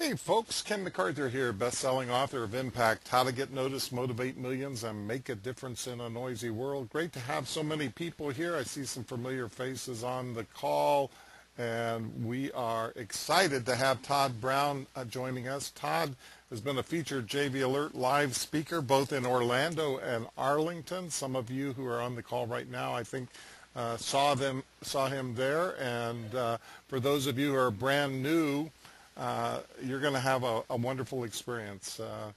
Hey folks, Ken McArthur here, best-selling author of Impact, How to Get Noticed, Motivate Millions, and Make a Difference in a Noisy World. Great to have so many people here. I see some familiar faces on the call, and we are excited to have Todd Brown uh, joining us. Todd has been a featured JV Alert live speaker both in Orlando and Arlington. Some of you who are on the call right now, I think, uh, saw them saw him there. And uh, for those of you who are brand new, uh, you're going to have a, a, wonderful experience. Uh,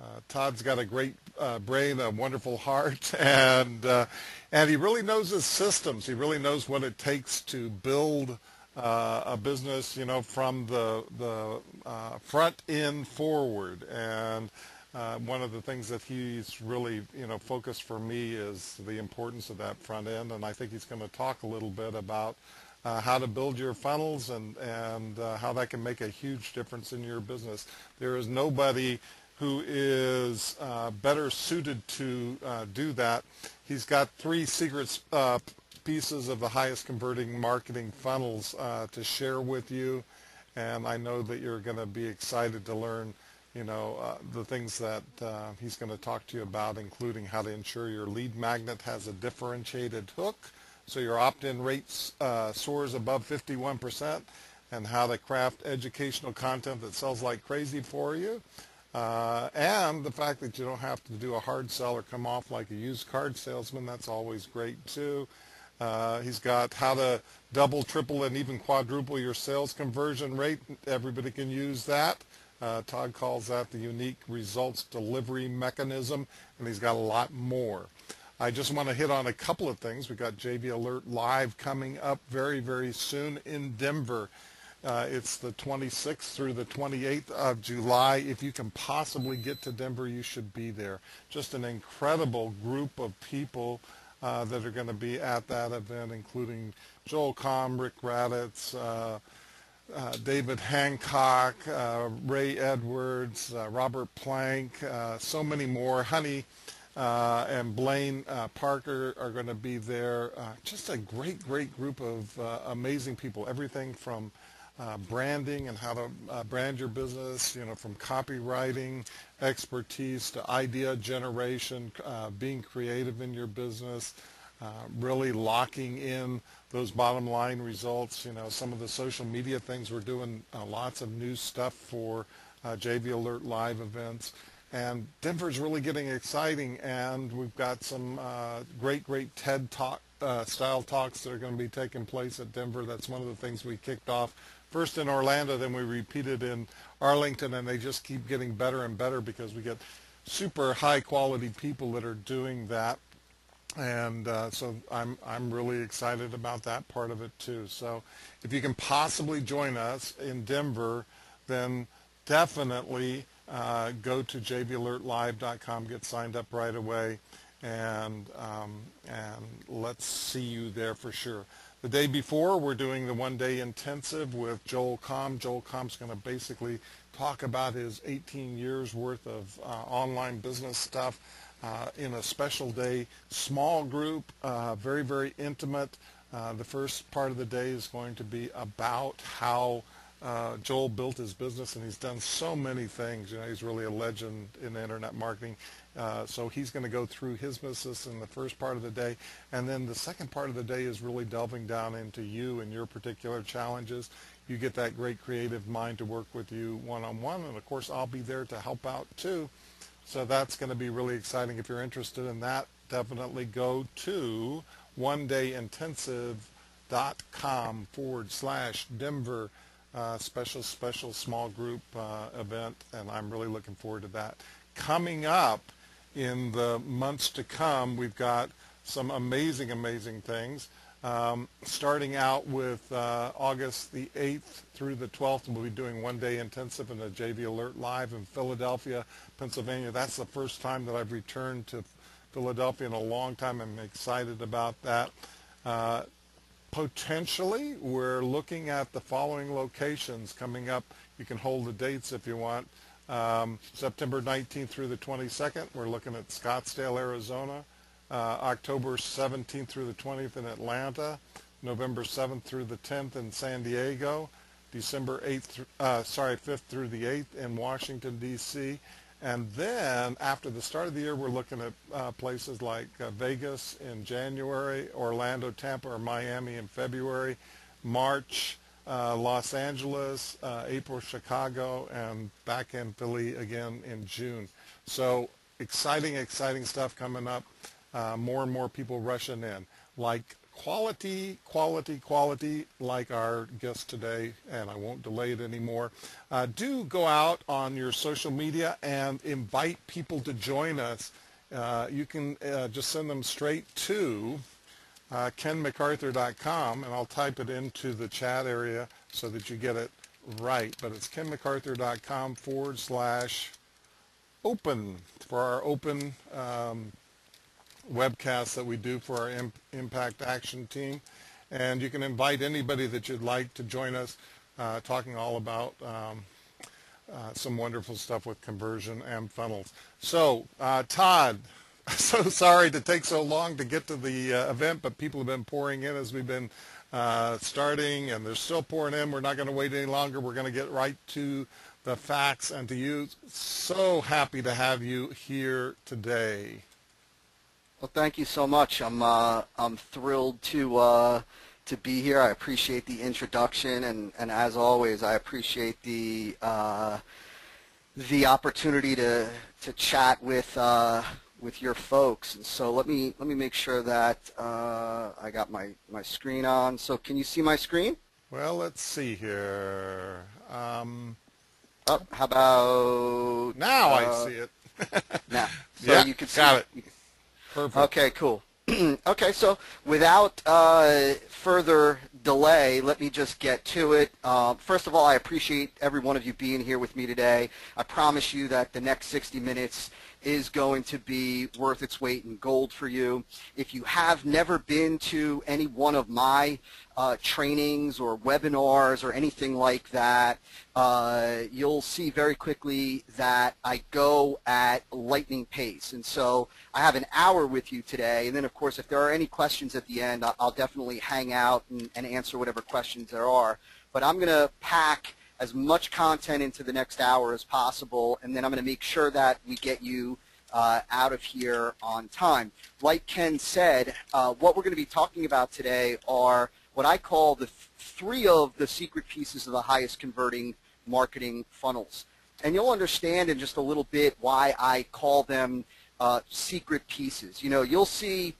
uh, Todd's got a great uh, brain, a wonderful heart, and uh, and he really knows his systems. He really knows what it takes to build a business, you know, from the the front end forward. And one of the things that he's really, you know, focused for me is the importance of that front end. And I think he's going to talk a little bit about uh, how to build your funnels and, and uh, how that can make a huge difference in your business. There is nobody who is uh, better suited to uh, do that. He's got three secret uh, pieces of the highest converting marketing funnels uh, to share with you, and I know that you're going to be excited to learn you know, uh, the things that uh, he's going to talk to you about, including how to ensure your lead magnet has a differentiated hook, so your opt-in rate uh, soars above 51% and how to craft educational content that sells like crazy for you. Uh, and the fact that you don't have to do a hard sell or come off like a used card salesman, that's always great too. Uh, he's got how to double, triple, and even quadruple your sales conversion rate. Everybody can use that. Uh, Todd calls that the unique results delivery mechanism, and he's got a lot more. I just want to hit on a couple of things. We've got JV Alert Live coming up very, very soon in Denver. Uh, it's the 26th through the 28th of July. If you can possibly get to Denver, you should be there. Just an incredible group of people uh, that are going to be at that event, including Joel Comm, Rick Raditz, uh, uh David Hancock, uh, Ray Edwards, uh, Robert Plank, so many more. Honey uh, and Blaine uh, Parker are going to be there. Uh, just a great, great group of uh, amazing people. Everything from uh, branding and how to uh, brand your business, you know, from copywriting expertise to idea generation, being creative in your business, really locking in those bottom line results. You know, some of the social media things we're doing, lots of new stuff for JV Alert Live events. And Denver's really getting exciting, and we've got some uh, great, great TED Talk uh, style talks that are going to be taking place at Denver. That's one of the things we kicked off first in Orlando, then we repeated in Arlington, and they just keep getting better and better because we get super high quality people that are doing that. And uh, so I'm I'm really excited about that part of it too. So if you can possibly join us in Denver, then definitely uh, go to jvalertlive.com, get signed up right away, and um, and let's see you there for sure. The day before, we're doing the one-day intensive with Joel Comm. Joel Comm's going to basically talk about his 18 years worth of uh, online business stuff uh, in a special day, small group, uh, very very intimate. Uh, the first part of the day is going to be about how uh, Joel built his business and he's done so many things. You know, he's really a legend in internet marketing. Uh, so he's going to go through his business in the first part of the day. And then the second part of the day is really delving down into you and your particular challenges. You get that great creative mind to work with you one-on-one. And of course, I'll be there to help out too. So that's going to be really exciting. If you're interested in that, definitely go to onedayintensive.com forward slash Denver uh, special, special small group uh, event, and I'm really looking forward to that. Coming up in the months to come, we've got some amazing, amazing things. Um, starting out with uh, August the 8th through the 12th, we'll be doing one day intensive in the JV Alert Live in Philadelphia, Pennsylvania. That's the first time that I've returned to Philadelphia in a long time. I'm excited about that. Uh, potentially, we're looking at the following locations coming up. You can hold the dates if you want. Um, September 19th through the 22nd, we're looking at Scottsdale, Arizona. Uh, October 17th through the 20th in Atlanta. November 7th through the 10th in San Diego. December 8th, uh, sorry, 5th through the 8th in Washington, D.C. And then after the start of the year, we're looking at uh, places like uh, Vegas in January, Orlando, Tampa, or Miami in February, March, uh, Los Angeles, uh, April, Chicago, and back in Philly again in June. So exciting, exciting stuff coming up. Uh, more and more people rushing in. Like quality, quality, quality, like our guest today, and I won't delay it anymore. Uh, do go out on your social media and invite people to join us. Uh, you can uh, just send them straight to uh, kenmcarthur.com, and I'll type it into the chat area so that you get it right. But it's kenmcarthur.com forward slash open for our open um, webcasts that we do for our Impact Action team. And you can invite anybody that you'd like to join us uh, talking all about um, uh, some wonderful stuff with conversion and funnels. So, uh, Todd, so sorry to take so long to get to the uh, event, but people have been pouring in as we've been uh, starting, and they're still pouring in. We're not going to wait any longer. We're going to get right to the facts and to you. So happy to have you here today. Well, thank you so much. I'm uh, I'm thrilled to uh, to be here. I appreciate the introduction, and, and as always, I appreciate the uh, the opportunity to to chat with uh, with your folks. And so let me let me make sure that uh, I got my my screen on. So can you see my screen? Well, let's see here. Um, oh, how about now? I uh, see it. now, so yeah, you can see. Got it. Perfect. Okay, cool. okay, so without uh, further delay, let me just get to it. Uh, first of all, I appreciate every one of you being here with me today. I promise you that the next 60 minutes is going to be worth its weight in gold for you. If you have never been to any one of my uh, trainings or webinars or anything like that, uh, you'll see very quickly that I go at lightning pace. And so I have an hour with you today. And then, of course, if there are any questions at the end, I'll definitely hang out and, and answer whatever questions there are. But I'm going to pack as much content into the next hour as possible, and then I'm going to make sure that we get you uh, out of here on time. Like Ken said, uh, what we're going to be talking about today are what I call the th three of the secret pieces of the highest converting marketing funnels. And you'll understand in just a little bit why I call them uh, secret pieces. You know, you'll see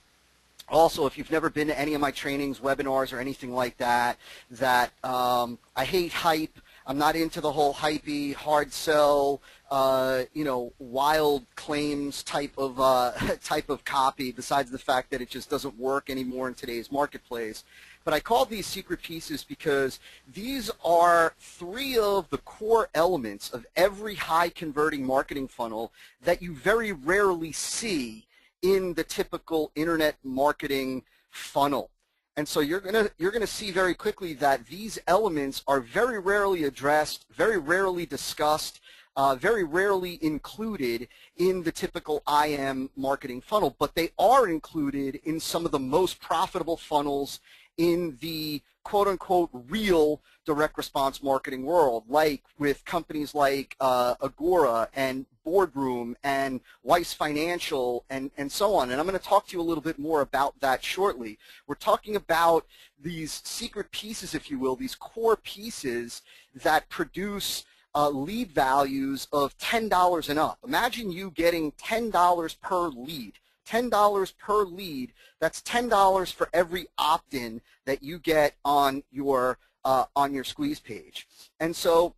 also, if you've never been to any of my trainings, webinars, or anything like that, that um, I hate hype. I'm not into the whole hypey, hard sell, uh, you know, wild claims type of uh, type of copy. Besides the fact that it just doesn't work anymore in today's marketplace. But I call these secret pieces because these are three of the core elements of every high converting marketing funnel that you very rarely see in the typical internet marketing funnel. And so you're going to you're going to see very quickly that these elements are very rarely addressed, very rarely discussed, uh, very rarely included in the typical IM marketing funnel, but they are included in some of the most profitable funnels in the quote-unquote real direct response marketing world, like with companies like uh, Agora and Boardroom and Weiss Financial and, and so on. And I'm going to talk to you a little bit more about that shortly. We're talking about these secret pieces, if you will, these core pieces that produce uh, lead values of $10 and up. Imagine you getting $10 per lead. $10 per lead, that's $10 for every opt-in that you get on your uh, on your squeeze page. And so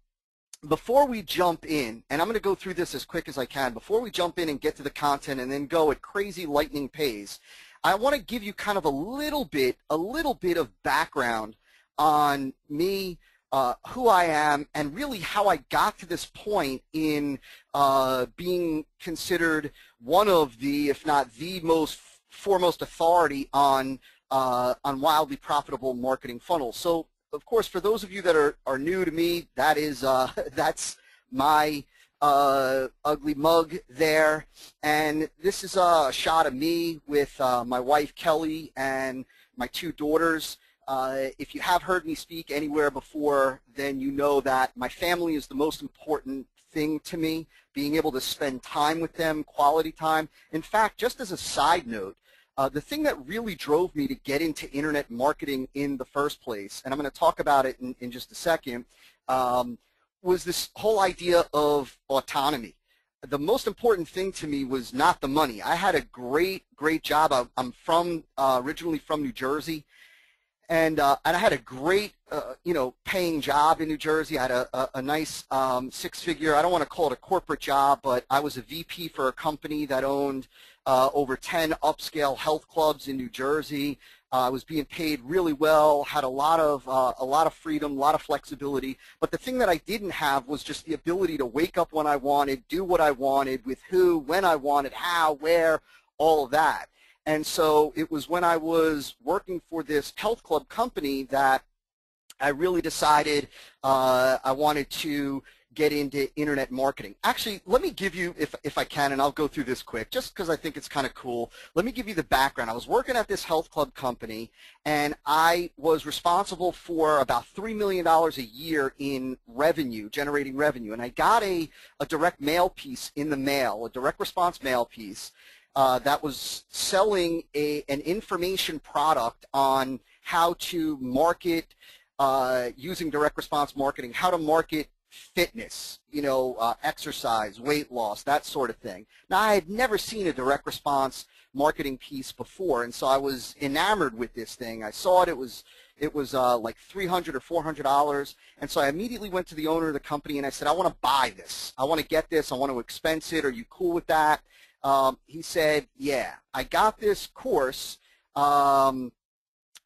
before we jump in, and I'm going to go through this as quick as I can, before we jump in and get to the content and then go at crazy lightning pace, I want to give you kind of a little bit, a little bit of background on me, uh, who I am, and really how I got to this point in uh, being considered one of the, if not the most foremost authority on uh, on wildly profitable marketing funnels. So, of course, for those of you that are, are new to me, that is uh, that's my uh, ugly mug there, and this is a shot of me with my wife Kelly and my two daughters. Uh, if you have heard me speak anywhere before, then you know that my family is the most important thing to me, being able to spend time with them, quality time. In fact, just as a side note, uh, the thing that really drove me to get into internet marketing in the first place, and I'm going to talk about it in, in just a second, um, was this whole idea of autonomy. The most important thing to me was not the money. I had a great, great job. I'm from uh, originally from New Jersey, and uh, and I had a great, uh, you know, paying job in New Jersey. I had a, a, a nice um, six-figure. I don't want to call it a corporate job, but I was a VP for a company that owned uh, over 10 upscale health clubs in New Jersey. Uh, I was being paid really well, had a lot of uh, a lot of freedom, a lot of flexibility. But the thing that I didn't have was just the ability to wake up when I wanted, do what I wanted, with who, when I wanted, how, where, all of that. And so it was when I was working for this health club company that I really decided uh, I wanted to get into internet marketing. Actually, let me give you, if, if I can, and I'll go through this quick, just because I think it's kind of cool. Let me give you the background. I was working at this health club company, and I was responsible for about $3 million a year in revenue, generating revenue. And I got a, a direct mail piece in the mail, a direct response mail piece, uh, that was selling a, an information product on how to market uh, using direct response marketing, how to market fitness, you know, uh, exercise, weight loss, that sort of thing. Now, I had never seen a direct response marketing piece before, and so I was enamored with this thing. I saw it; it was it was uh, like 300 or 400 dollars, and so I immediately went to the owner of the company and I said, "I want to buy this. I want to get this. I want to expense it. Are you cool with that?" Um, he said, "Yeah, I got this course." Um,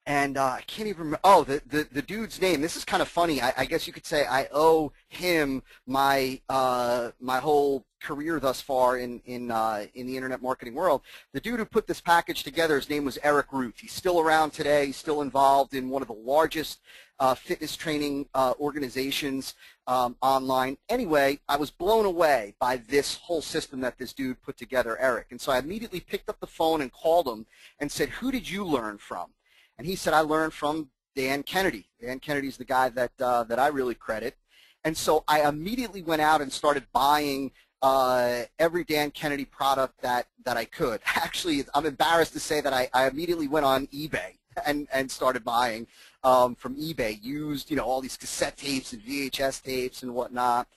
and uh, I can't even remember. Oh, the, the, the dude's name. This is kind of funny. I, I guess you could say I owe him my uh, my whole career thus far in in uh, in the internet marketing world. The dude who put this package together, his name was Eric Ruth. He's still around today. He's still involved in one of the largest uh, fitness training uh, organizations um, online. Anyway, I was blown away by this whole system that this dude put together, Eric. And so I immediately picked up the phone and called him and said, "Who did you learn from?" And he said, I learned from Dan Kennedy. Dan Kennedy's the guy that, uh, that I really credit. And so I immediately went out and started buying uh, every Dan Kennedy product that, that I could. Actually, I'm embarrassed to say that I, I immediately went on eBay and, and started buying um, from eBay, used, you know, all these cassette tapes and VHS tapes and whatnot.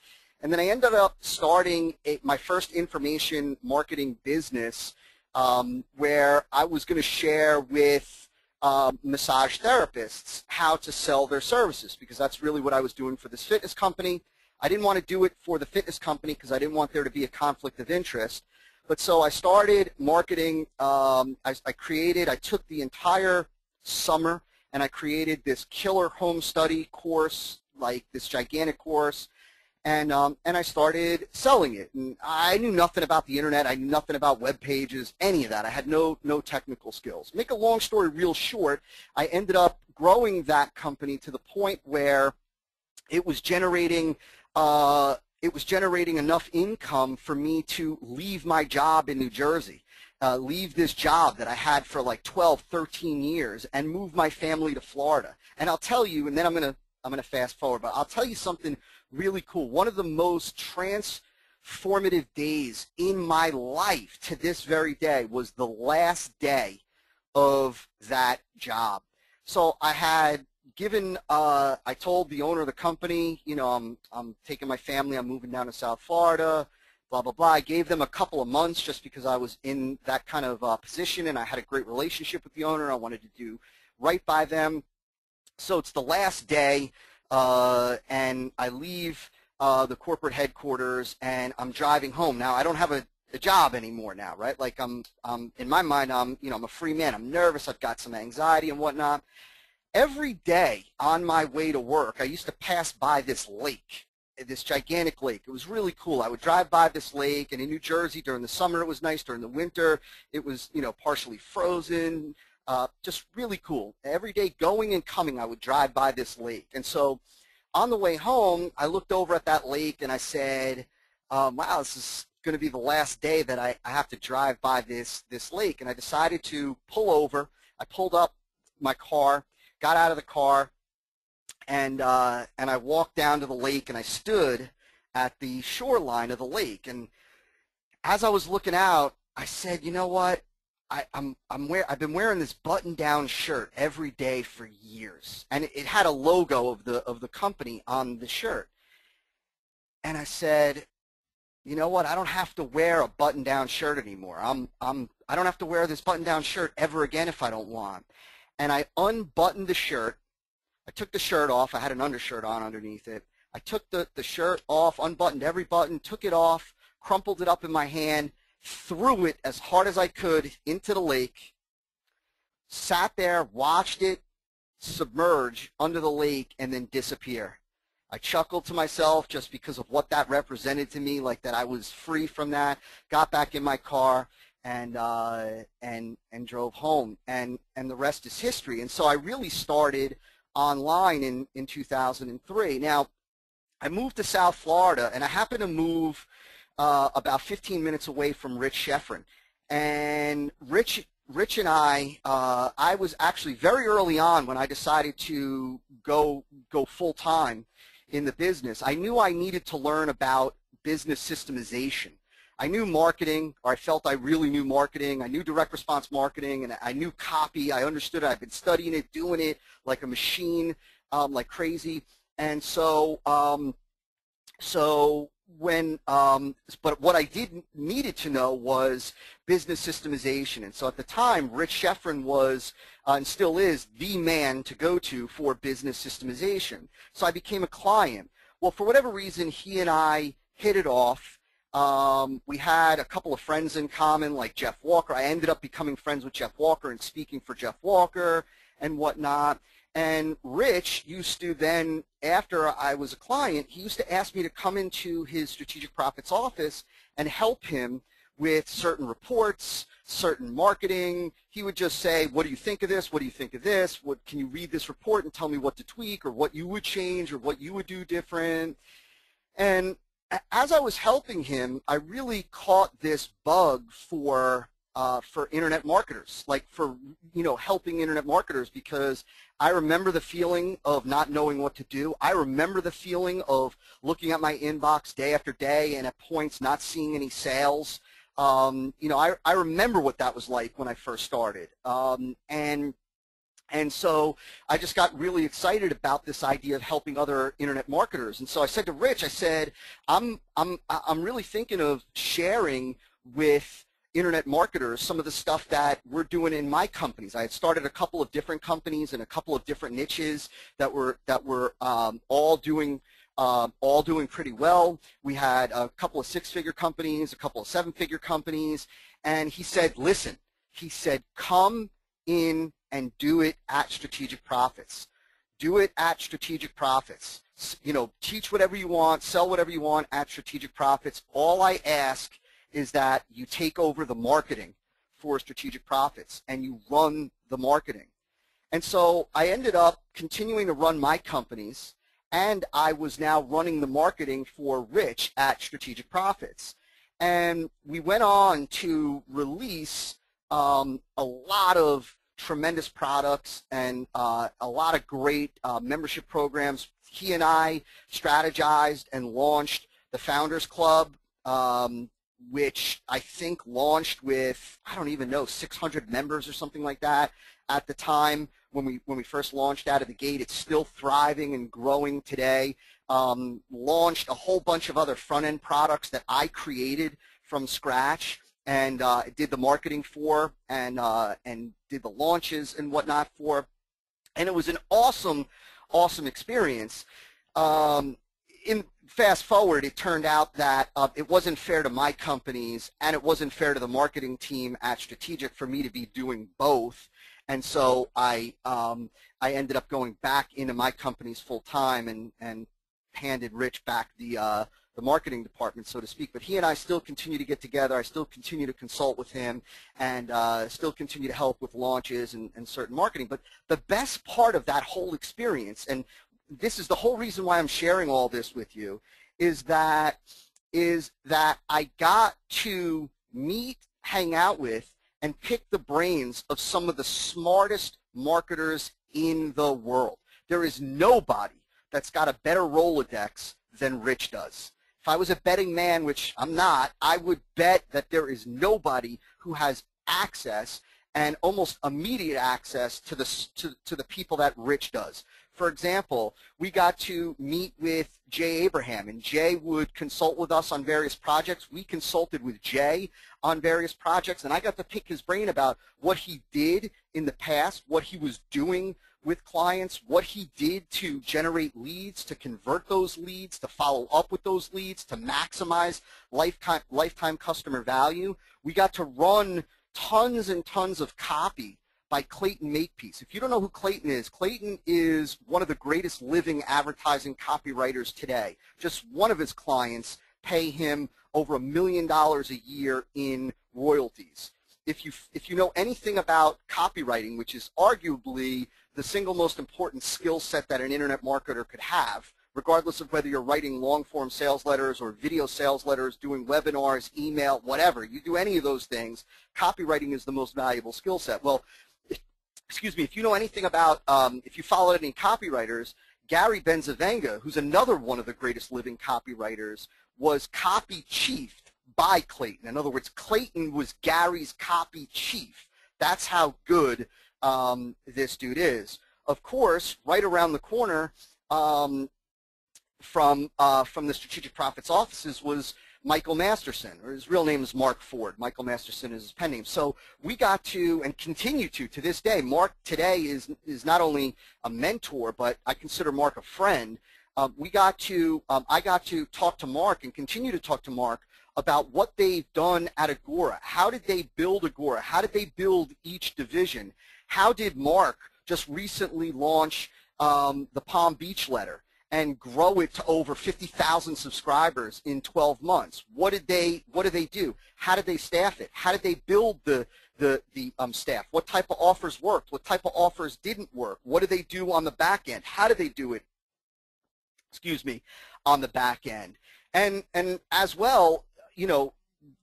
And then I ended up starting a, my first information marketing business um, where I was going to share with um, massage therapists how to sell their services because that's really what I was doing for this fitness company. I didn't want to do it for the fitness company because I didn't want there to be a conflict of interest. But so I started marketing. Um, I, I created, I took the entire summer and I created this killer home study course, like this gigantic course and um, and I started selling it. And I knew nothing about the internet. I knew nothing about web pages, any of that. I had no no technical skills. Make a long story real short, I ended up growing that company to the point where it was generating. Uh, it was generating enough income for me to leave my job in New Jersey, uh, leave this job that I had for like 12, 13 years, and move my family to Florida. And I'll tell you, and then I'm gonna I'm gonna fast forward, but I'll tell you something really cool. One of the most transformative days in my life to this very day was the last day of that job. So I had given, uh, I told the owner of the company, you know, I'm, I'm taking my family, I'm moving down to South Florida, blah, blah, blah. I gave them a couple of months just because I was in that kind of uh, position and I had a great relationship with the owner. I wanted to do right by them. So it's the last day uh, and I leave uh, the corporate headquarters and I'm driving home. Now I don't have a, a job anymore now, right? Like I'm, I'm in my mind, I'm you know I'm a free man. I'm nervous. I've got some anxiety and whatnot. Every day on my way to work, I used to pass by this lake, this gigantic lake. It was really cool. I would drive by this lake, and in New Jersey during the summer it was nice. During the winter, it was you know partially frozen. Uh, just really cool. Every day going and coming, I would drive by this lake. And so on the way home, I looked over at that lake and I said, um, wow, this is going to be the last day that I, I have to drive by this, this lake. And I decided to pull over. I pulled up my car got out of the car, and uh, and I walked down to the lake and I stood at the shoreline of the lake. And as I was looking out, I said, you know what? I, I'm I'm wear I've been wearing this button-down shirt every day for years, and it, it had a logo of the of the company on the shirt. And I said, you know what? I don't have to wear a button-down shirt anymore. I'm I'm I don't have to wear this button-down shirt ever again if I don't want. And I unbuttoned the shirt. I took the shirt off. I had an undershirt on underneath it. I took the, the shirt off, unbuttoned every button, took it off, crumpled it up in my hand, threw it as hard as I could into the lake, sat there, watched it submerge under the lake, and then disappear. I chuckled to myself just because of what that represented to me, like that I was free from that. Got back in my car and uh, and and drove home, and and the rest is history. And so I really started online in in 2003. Now I moved to South Florida, and I happened to move uh, about 15 minutes away from Rich Schefren. And Rich, Rich and I, uh, I was actually very early on when I decided to go go full time in the business. I knew I needed to learn about business systemization. I knew marketing, or I felt I really knew marketing. I knew direct response marketing, and I knew copy. I understood it. I've been studying it, doing it like a machine, um, like crazy. And so, um, so when um, but what I did needed to know was business systemization, and so at the time, Rich Schefren was uh, and still is the man to go to for business systemization. So I became a client. Well, for whatever reason, he and I hit it off. Um, we had a couple of friends in common, like Jeff Walker. I ended up becoming friends with Jeff Walker and speaking for Jeff Walker and whatnot. And Rich used to then, after I was a client, he used to ask me to come into his strategic profits office and help him with certain reports, certain marketing. He would just say, what do you think of this? What do you think of this? What Can you read this report and tell me what to tweak or what you would change or what you would do different? And as I was helping him, I really caught this bug for uh, for internet marketers, like for you know helping internet marketers because I remember the feeling of not knowing what to do. I remember the feeling of looking at my inbox day after day and at points not seeing any sales. Um, you know, I, I remember what that was like when I first started. Um, and and so I just got really excited about this idea of helping other internet marketers. And so I said to Rich, I said, I'm, I'm, I'm really thinking of sharing with internet marketers some of the stuff that we're doing in my companies. I had started a couple of different companies and a couple of different niches that were that were um, all doing um, all doing pretty well. We had a couple of six-figure companies, a couple of seven-figure companies, and he said, "Listen," he said, "Come in and do it at Strategic Profits. Do it at Strategic Profits. You know, teach whatever you want, sell whatever you want at Strategic Profits. All I ask." is that you take over the marketing for strategic profits and you run the marketing. And so I ended up continuing to run my companies and I was now running the marketing for Rich at Strategic Profits. And we went on to release um, a lot of tremendous products and uh, a lot of great uh, membership programs. He and I strategized and launched the Founders Club, um, which I think launched with I don't even know 600 members or something like that at the time when we when we first launched out of the gate. It's still thriving and growing today. Um, launched a whole bunch of other front end products that I created from scratch and uh, did the marketing for and uh, and did the launches and whatnot for, and it was an awesome awesome experience. Um, in fast forward, it turned out that uh, it wasn't fair to my companies and it wasn't fair to the marketing team at Strategic for me to be doing both. And so I, um, I ended up going back into my companies full time and, and handed Rich back the, uh, the marketing department, so to speak. But he and I still continue to get together. I still continue to consult with him and uh, still continue to help with launches and, and certain marketing. But the best part of that whole experience, and this is the whole reason why I'm sharing all this with you, is that is that I got to meet, hang out with, and pick the brains of some of the smartest marketers in the world. There is nobody that's got a better Rolodex than Rich does. If I was a betting man, which I'm not, I would bet that there is nobody who has access and almost immediate access to the, to, to the people that Rich does. For example, we got to meet with Jay Abraham, and Jay would consult with us on various projects. We consulted with Jay on various projects, and I got to pick his brain about what he did in the past, what he was doing with clients, what he did to generate leads, to convert those leads, to follow up with those leads, to maximize lifetime, lifetime customer value. We got to run tons and tons of copy by Clayton Makepeace. If you don't know who Clayton is, Clayton is one of the greatest living advertising copywriters today. Just one of his clients pay him over a million dollars a year in royalties. If you, if you know anything about copywriting, which is arguably the single most important skill set that an internet marketer could have, regardless of whether you're writing long-form sales letters or video sales letters, doing webinars, email, whatever. You do any of those things, copywriting is the most valuable skill set. Well, excuse me, if you know anything about, um, if you follow any copywriters, Gary Bencivenga, who's another one of the greatest living copywriters, was copy chiefed by Clayton. In other words, Clayton was Gary's copy chief. That's how good um, this dude is. Of course, right around the corner, um, from uh, from the Strategic Profits offices was Michael Masterson, or his real name is Mark Ford. Michael Masterson is his pen name. So we got to and continue to to this day. Mark today is is not only a mentor, but I consider Mark a friend. Um, we got to um, I got to talk to Mark and continue to talk to Mark about what they've done at Agora. How did they build Agora? How did they build each division? How did Mark just recently launch um, the Palm Beach letter? and grow it to over 50,000 subscribers in 12 months. What did they What did they do? How did they staff it? How did they build the the the um, staff? What type of offers worked? What type of offers didn't work? What did they do on the back end? How did they do it? Excuse me, on the back end. And and as well, you know,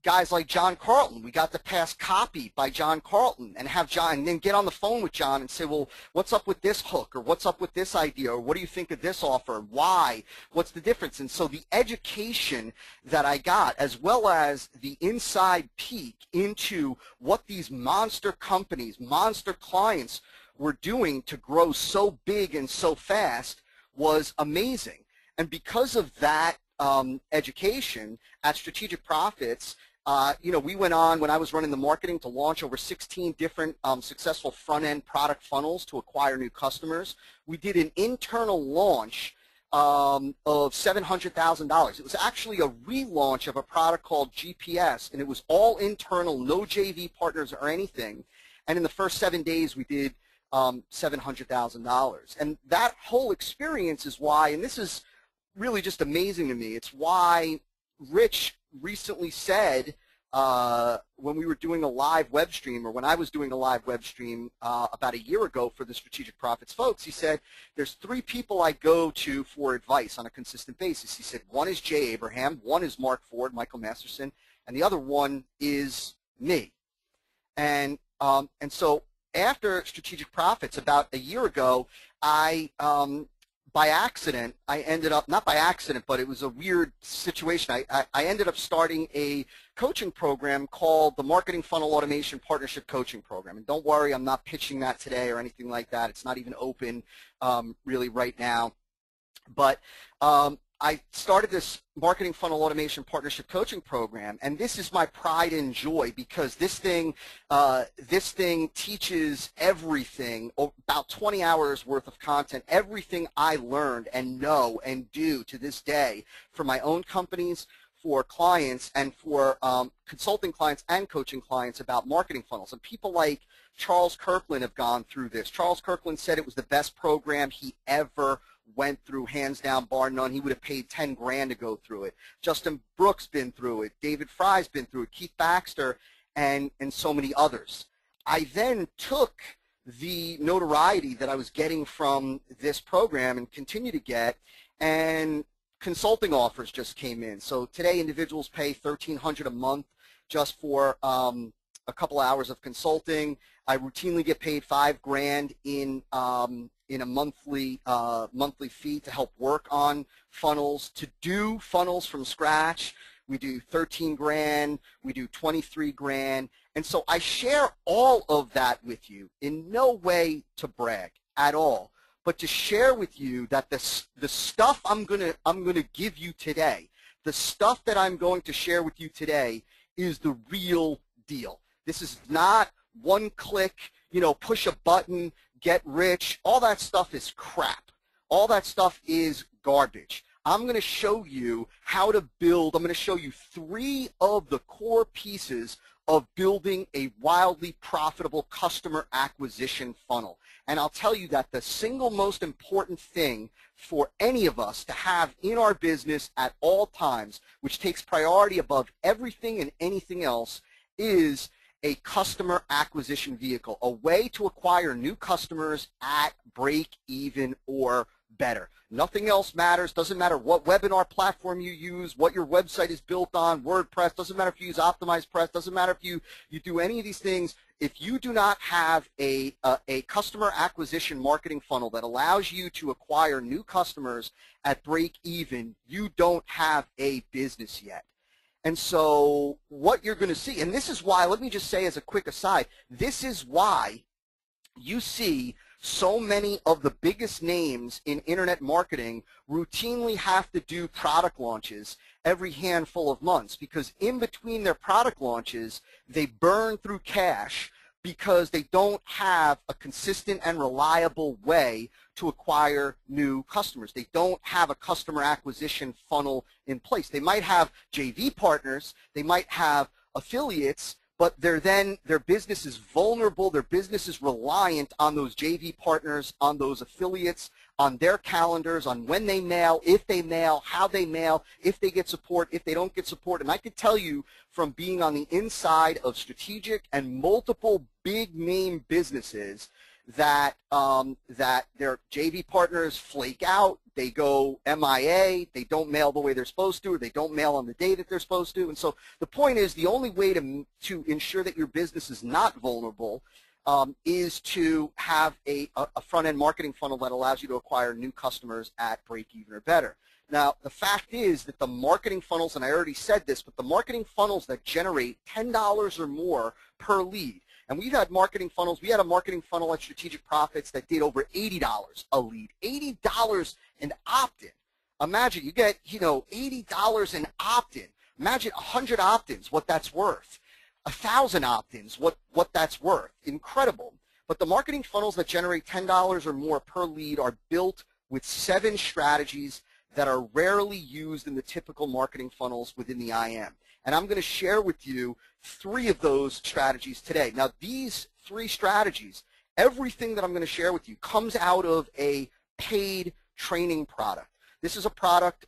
guys like John Carlton. We got to pass copy by John Carlton and have John, and then get on the phone with John and say, well, what's up with this hook or what's up with this idea or what do you think of this offer? Why? What's the difference? And so the education that I got as well as the inside peek into what these monster companies, monster clients were doing to grow so big and so fast was amazing. And because of that um, education at Strategic Profits, uh, you know, we went on when I was running the marketing to launch over 16 different um, successful front-end product funnels to acquire new customers. We did an internal launch um, of $700,000. It was actually a relaunch of a product called GPS, and it was all internal, no JV partners or anything. And in the first seven days, we did um, $700,000. And that whole experience is why, and this is really just amazing to me. It's why Rich recently said uh, when we were doing a live web stream, or when I was doing a live web stream uh, about a year ago for the Strategic Profits folks, he said, there's three people I go to for advice on a consistent basis. He said, one is Jay Abraham, one is Mark Ford, Michael Masterson, and the other one is me. And, um, and so after Strategic Profits, about a year ago, I um, by accident, I ended up, not by accident, but it was a weird situation. I, I, I, ended up starting a coaching program called the Marketing Funnel Automation Partnership Coaching Program. And don't worry, I'm not pitching that today or anything like that. It's not even open um, really right now. But um, I started this marketing funnel automation partnership coaching program, and this is my pride and joy because this thing, uh, this thing teaches everything, about 20 hours worth of content, everything I learned and know and do to this day for my own companies, for clients, and for um, consulting clients and coaching clients about marketing funnels. And people like Charles Kirkland have gone through this. Charles Kirkland said it was the best program he ever went through hands down bar none. He would have paid 10 grand to go through it. Justin Brooks been through it. David Fry's been through it. Keith Baxter and, and so many others. I then took the notoriety that I was getting from this program and continue to get and consulting offers just came in. So today individuals pay 1300 a month just for um, a couple hours of consulting. I routinely get paid five grand in um, in a monthly uh, monthly fee to help work on funnels. To do funnels from scratch, we do 13 grand, we do 23 grand, and so I share all of that with you in no way to brag at all, but to share with you that the the stuff I'm gonna I'm gonna give you today, the stuff that I'm going to share with you today is the real deal. This is not one click, you know, push a button, get rich. All that stuff is crap. All that stuff is garbage. I'm going to show you how to build, I'm going to show you three of the core pieces of building a wildly profitable customer acquisition funnel. And I'll tell you that the single most important thing for any of us to have in our business at all times, which takes priority above everything and anything else, is a customer acquisition vehicle, a way to acquire new customers at break even or better. Nothing else matters. Doesn't matter what webinar platform you use, what your website is built on, WordPress. Doesn't matter if you use Optimized Press. Doesn't matter if you, you do any of these things. If you do not have a, a, a customer acquisition marketing funnel that allows you to acquire new customers at break even, you don't have a business yet. And so what you're going to see, and this is why, let me just say as a quick aside, this is why you see so many of the biggest names in internet marketing routinely have to do product launches every handful of months because in between their product launches, they burn through cash because they don't have a consistent and reliable way to acquire new customers. They don't have a customer acquisition funnel in place. They might have JV partners, they might have affiliates, but they're then their business is vulnerable, their business is reliant on those JV partners, on those affiliates, on their calendars, on when they mail, if they mail, how they mail, if they get support, if they don't get support. And I could tell you from being on the inside of strategic and multiple big name businesses that um, that their JV partners flake out, they go MIA, they don't mail the way they're supposed to, or they don't mail on the day that they're supposed to. And so the point is, the only way to to ensure that your business is not vulnerable um, is to have a, a front-end marketing funnel that allows you to acquire new customers at break even or better. Now, the fact is that the marketing funnels, and I already said this, but the marketing funnels that generate $10 or more per lead, and we've had marketing funnels. We had a marketing funnel at Strategic Profits that did over $80 a lead. $80 an opt-in. Imagine you get, you know, $80 an opt-in. Imagine 100 opt-ins, what that's worth. 1,000 opt-ins, what, what that's worth. Incredible. But the marketing funnels that generate $10 or more per lead are built with seven strategies that are rarely used in the typical marketing funnels within the IM. And I'm going to share with you three of those strategies today. Now, these three strategies, everything that I'm going to share with you comes out of a paid training product. This is a product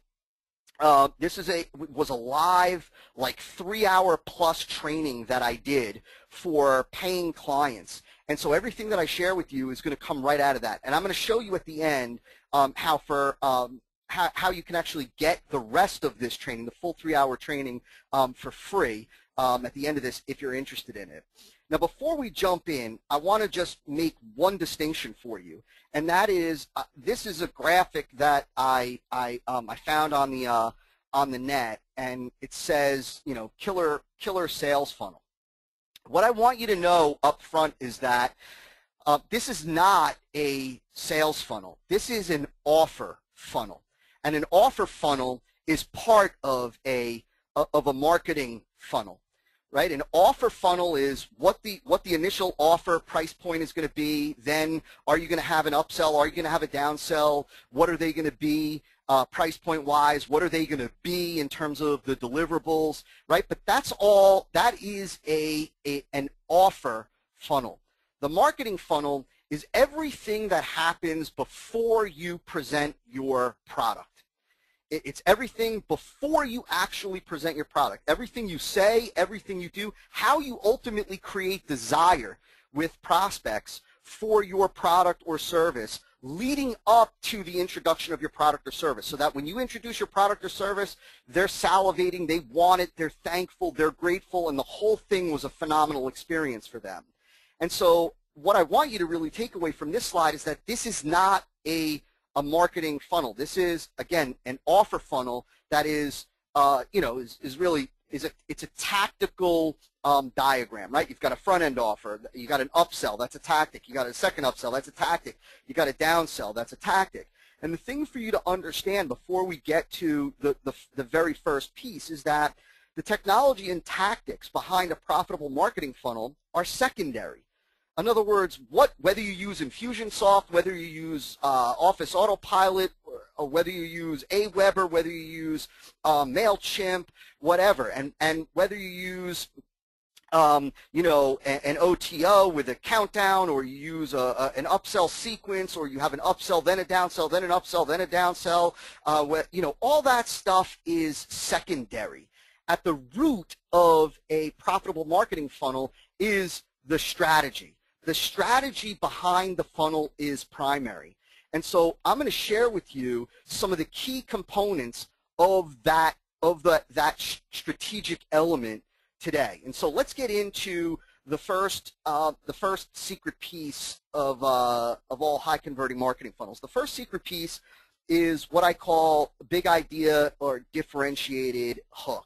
uh, this is a was a live like three hour plus training that I did for paying clients, and so everything that I share with you is going to come right out of that. And I'm going to show you at the end um, how for um, how, how you can actually get the rest of this training, the full three-hour training, um, for free um, at the end of this if you're interested in it. Now, before we jump in, I want to just make one distinction for you, and that is uh, this is a graphic that I I um, I found on the uh, on the net, and it says you know killer killer sales funnel. What I want you to know up front is that uh, this is not a sales funnel. This is an offer funnel. And an offer funnel is part of a of a marketing funnel, right? An offer funnel is what the what the initial offer price point is going to be. Then, are you going to have an upsell? Are you going to have a downsell? What are they going to be uh, price point wise? What are they going to be in terms of the deliverables, right? But that's all. That is a, a an offer funnel. The marketing funnel is everything that happens before you present your product. It's everything before you actually present your product. Everything you say, everything you do, how you ultimately create desire with prospects for your product or service leading up to the introduction of your product or service so that when you introduce your product or service, they're salivating, they want it, they're thankful, they're grateful, and the whole thing was a phenomenal experience for them. And so what I want you to really take away from this slide is that this is not a, a marketing funnel. This is, again, an offer funnel that is, uh, you know, is, is really, is a, it's a tactical um, diagram, right? You've got a front end offer, you got an upsell, that's a tactic. You got a second upsell, that's a tactic. You got a downsell, that's a tactic. And the thing for you to understand before we get to the, the, the very first piece is that the technology and tactics behind a profitable marketing funnel are secondary. In other words, what whether you use Infusionsoft, whether you use uh, Office Autopilot, or, or, whether you use Aweber, whether you use uh, Mailchimp, whatever, and and whether you use um, you know, an, OTO with a countdown, or you use a, a, an upsell sequence, or you have an upsell, then a downsell, then an upsell, then a downsell. Uh, where, you know, all that stuff is secondary. At the root of a profitable marketing funnel is the strategy. The strategy behind the funnel is primary. And so I'm going to share with you some of the key components of that of the, that strategic element today. And so let's get into the first uh, the first secret piece of uh, of all high converting marketing funnels. The first secret piece is what I call big idea or differentiated hook.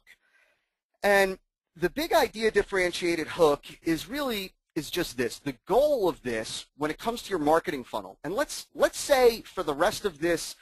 And the big idea differentiated hook is really is just this. The goal of this when it comes to your marketing funnel, and let's let's say for the rest of this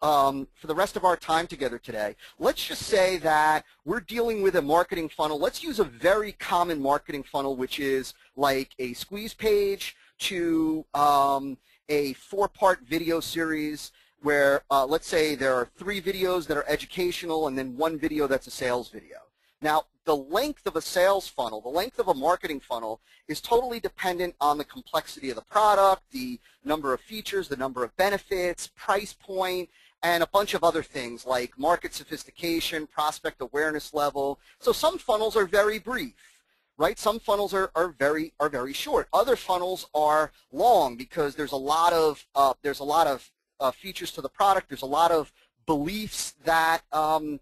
um, for the rest of our time together today, let's just say that we're dealing with a marketing funnel. Let's use a very common marketing funnel, which is like a squeeze page to um, a four-part video series where, uh, let's say there are three videos that are educational and then one video that's a sales video. Now, the length of a sales funnel, the length of a marketing funnel is totally dependent on the complexity of the product, the number of features, the number of benefits, price point, and a bunch of other things like market sophistication, prospect awareness level. So some funnels are very brief, right? Some funnels are, are very are very short. Other funnels are long because there's a lot of uh, there's a lot of uh, features to the product. There's a lot of beliefs that um,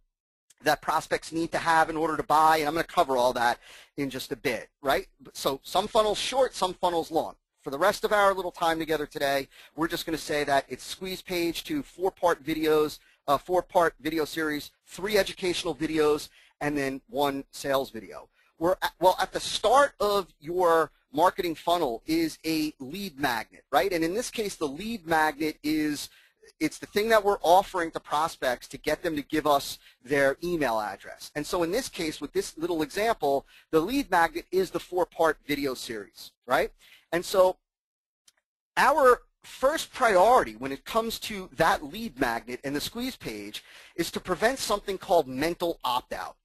that prospects need to have in order to buy, and I'm going to cover all that in just a bit, right? So some funnels short, some funnels long. For the rest of our little time together today, we're just going to say that it's squeeze page to four-part videos, a four-part video series, three educational videos, and then one sales video. We're at, well, at the start of your marketing funnel is a lead magnet, right? And in this case, the lead magnet is it's the thing that we're offering to prospects to get them to give us their email address. And so in this case, with this little example, the lead magnet is the four-part video series, right? And so our first priority when it comes to that lead magnet and the squeeze page is to prevent something called mental opt-out.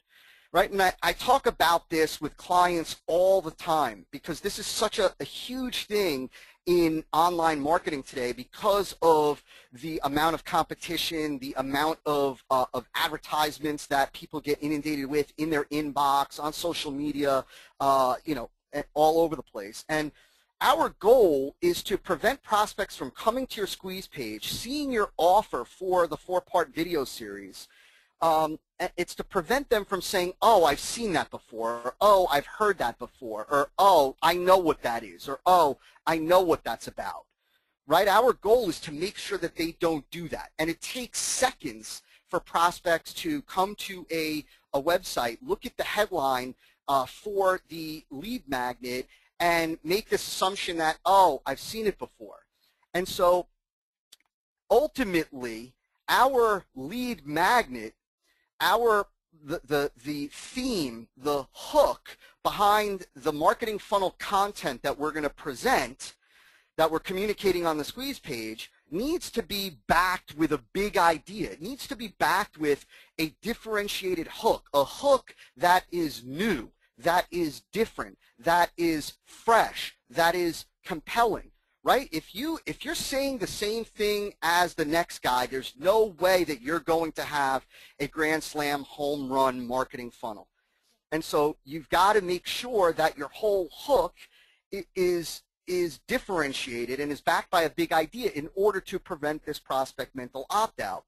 Right, and I, I, talk about this with clients all the time because this is such a, a huge thing in online marketing today because of the amount of competition, the amount of, uh, of advertisements that people get inundated with in their inbox, on social media, uh, you know, all over the place. And our goal is to prevent prospects from coming to your squeeze page, seeing your offer for the four-part video series. Um, it's to prevent them from saying, oh, I've seen that before, or oh, I've heard that before, or oh, I know what that is, or oh, I know what that's about. Right? Our goal is to make sure that they don't do that. And it takes seconds for prospects to come to a, a website, look at the headline uh, for the lead magnet, and make this assumption that, oh, I've seen it before. And so ultimately, our lead magnet, our the, the, the theme, the hook behind the marketing funnel content that we're going to present, that we're communicating on the squeeze page, needs to be backed with a big idea. It needs to be backed with a differentiated hook, a hook that is new, that is different, that is fresh, that is compelling, right? If you if you're saying the same thing as the next guy, there's no way that you're going to have a grand slam home run marketing funnel. And so you've got to make sure that your whole hook is is differentiated and is backed by a big idea in order to prevent this prospect mental opt-out.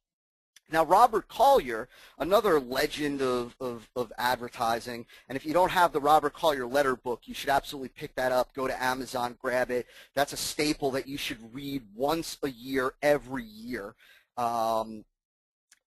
Now, Robert Collier, another legend of, of, of, advertising, and if you don't have the Robert Collier letter book, you should absolutely pick that up. Go to Amazon, grab it. That's a staple that you should read once a year, every year. Um,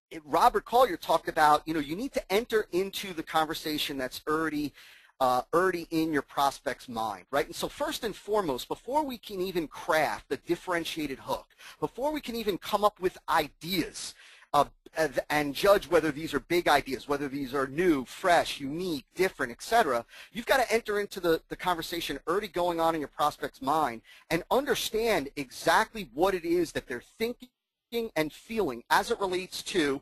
it, Robert Collier talked about, you know, you need to enter into the conversation that's already uh, already in your prospect's mind, right? And so first and foremost, before we can even craft the differentiated hook, before we can even come up with ideas, uh, and judge whether these are big ideas, whether these are new, fresh, unique, different, etc. You've got to enter into the, the conversation already going on in your prospect's mind and understand exactly what it is that they're thinking and feeling as it relates to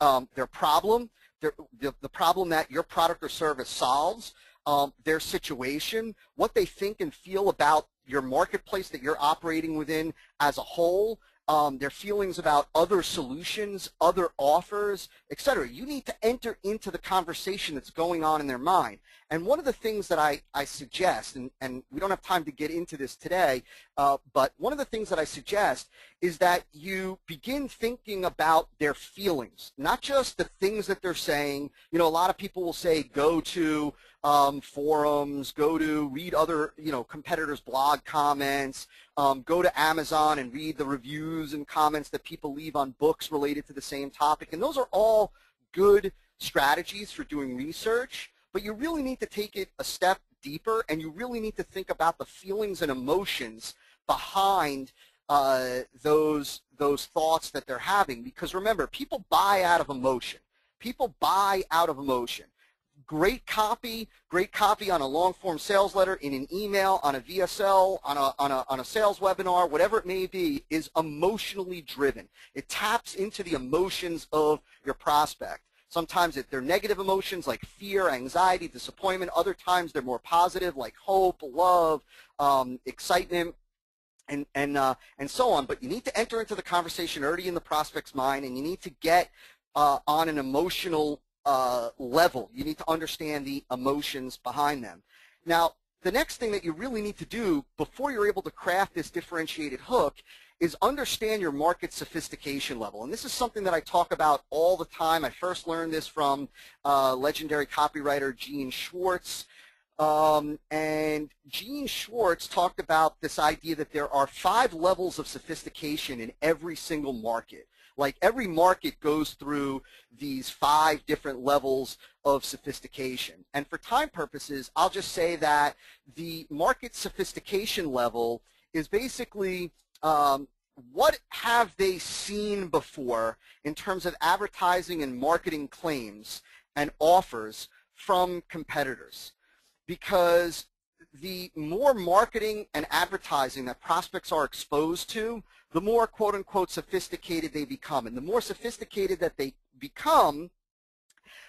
um, their problem, their, the, the problem that your product or service solves, um, their situation, what they think and feel about your marketplace that you're operating within as a whole, um, their feelings about other solutions, other offers, etc. You need to enter into the conversation that's going on in their mind. And one of the things that I, I suggest, and, and we don't have time to get into this today, uh, but one of the things that I suggest is that you begin thinking about their feelings, not just the things that they're saying. You know, a lot of people will say, go to um, forums, go to read other, you know, competitors' blog comments, um, go to Amazon and read the reviews and comments that people leave on books related to the same topic. And those are all good strategies for doing research, but you really need to take it a step deeper and you really need to think about the feelings and emotions behind uh, those, those thoughts that they're having. Because remember, people buy out of emotion. People buy out of emotion great copy, great copy on a long form sales letter, in an email, on a VSL, on a, on a, on a sales webinar, whatever it may be, is emotionally driven. It taps into the emotions of your prospect. Sometimes they're negative emotions like fear, anxiety, disappointment. Other times they're more positive like hope, love, um, excitement, and and uh, and so on. But you need to enter into the conversation already in the prospect's mind, and you need to get uh, on an emotional uh, level. You need to understand the emotions behind them. Now, the next thing that you really need to do before you're able to craft this differentiated hook is understand your market sophistication level. And this is something that I talk about all the time. I first learned this from uh, legendary copywriter Gene Schwartz. Um, and Gene Schwartz talked about this idea that there are five levels of sophistication in every single market. Like every market goes through these five different levels of sophistication. And for time purposes, I'll just say that the market sophistication level is basically um, what have they seen before in terms of advertising and marketing claims and offers from competitors. Because the more marketing and advertising that prospects are exposed to, the more quote unquote sophisticated they become. And the more sophisticated that they become,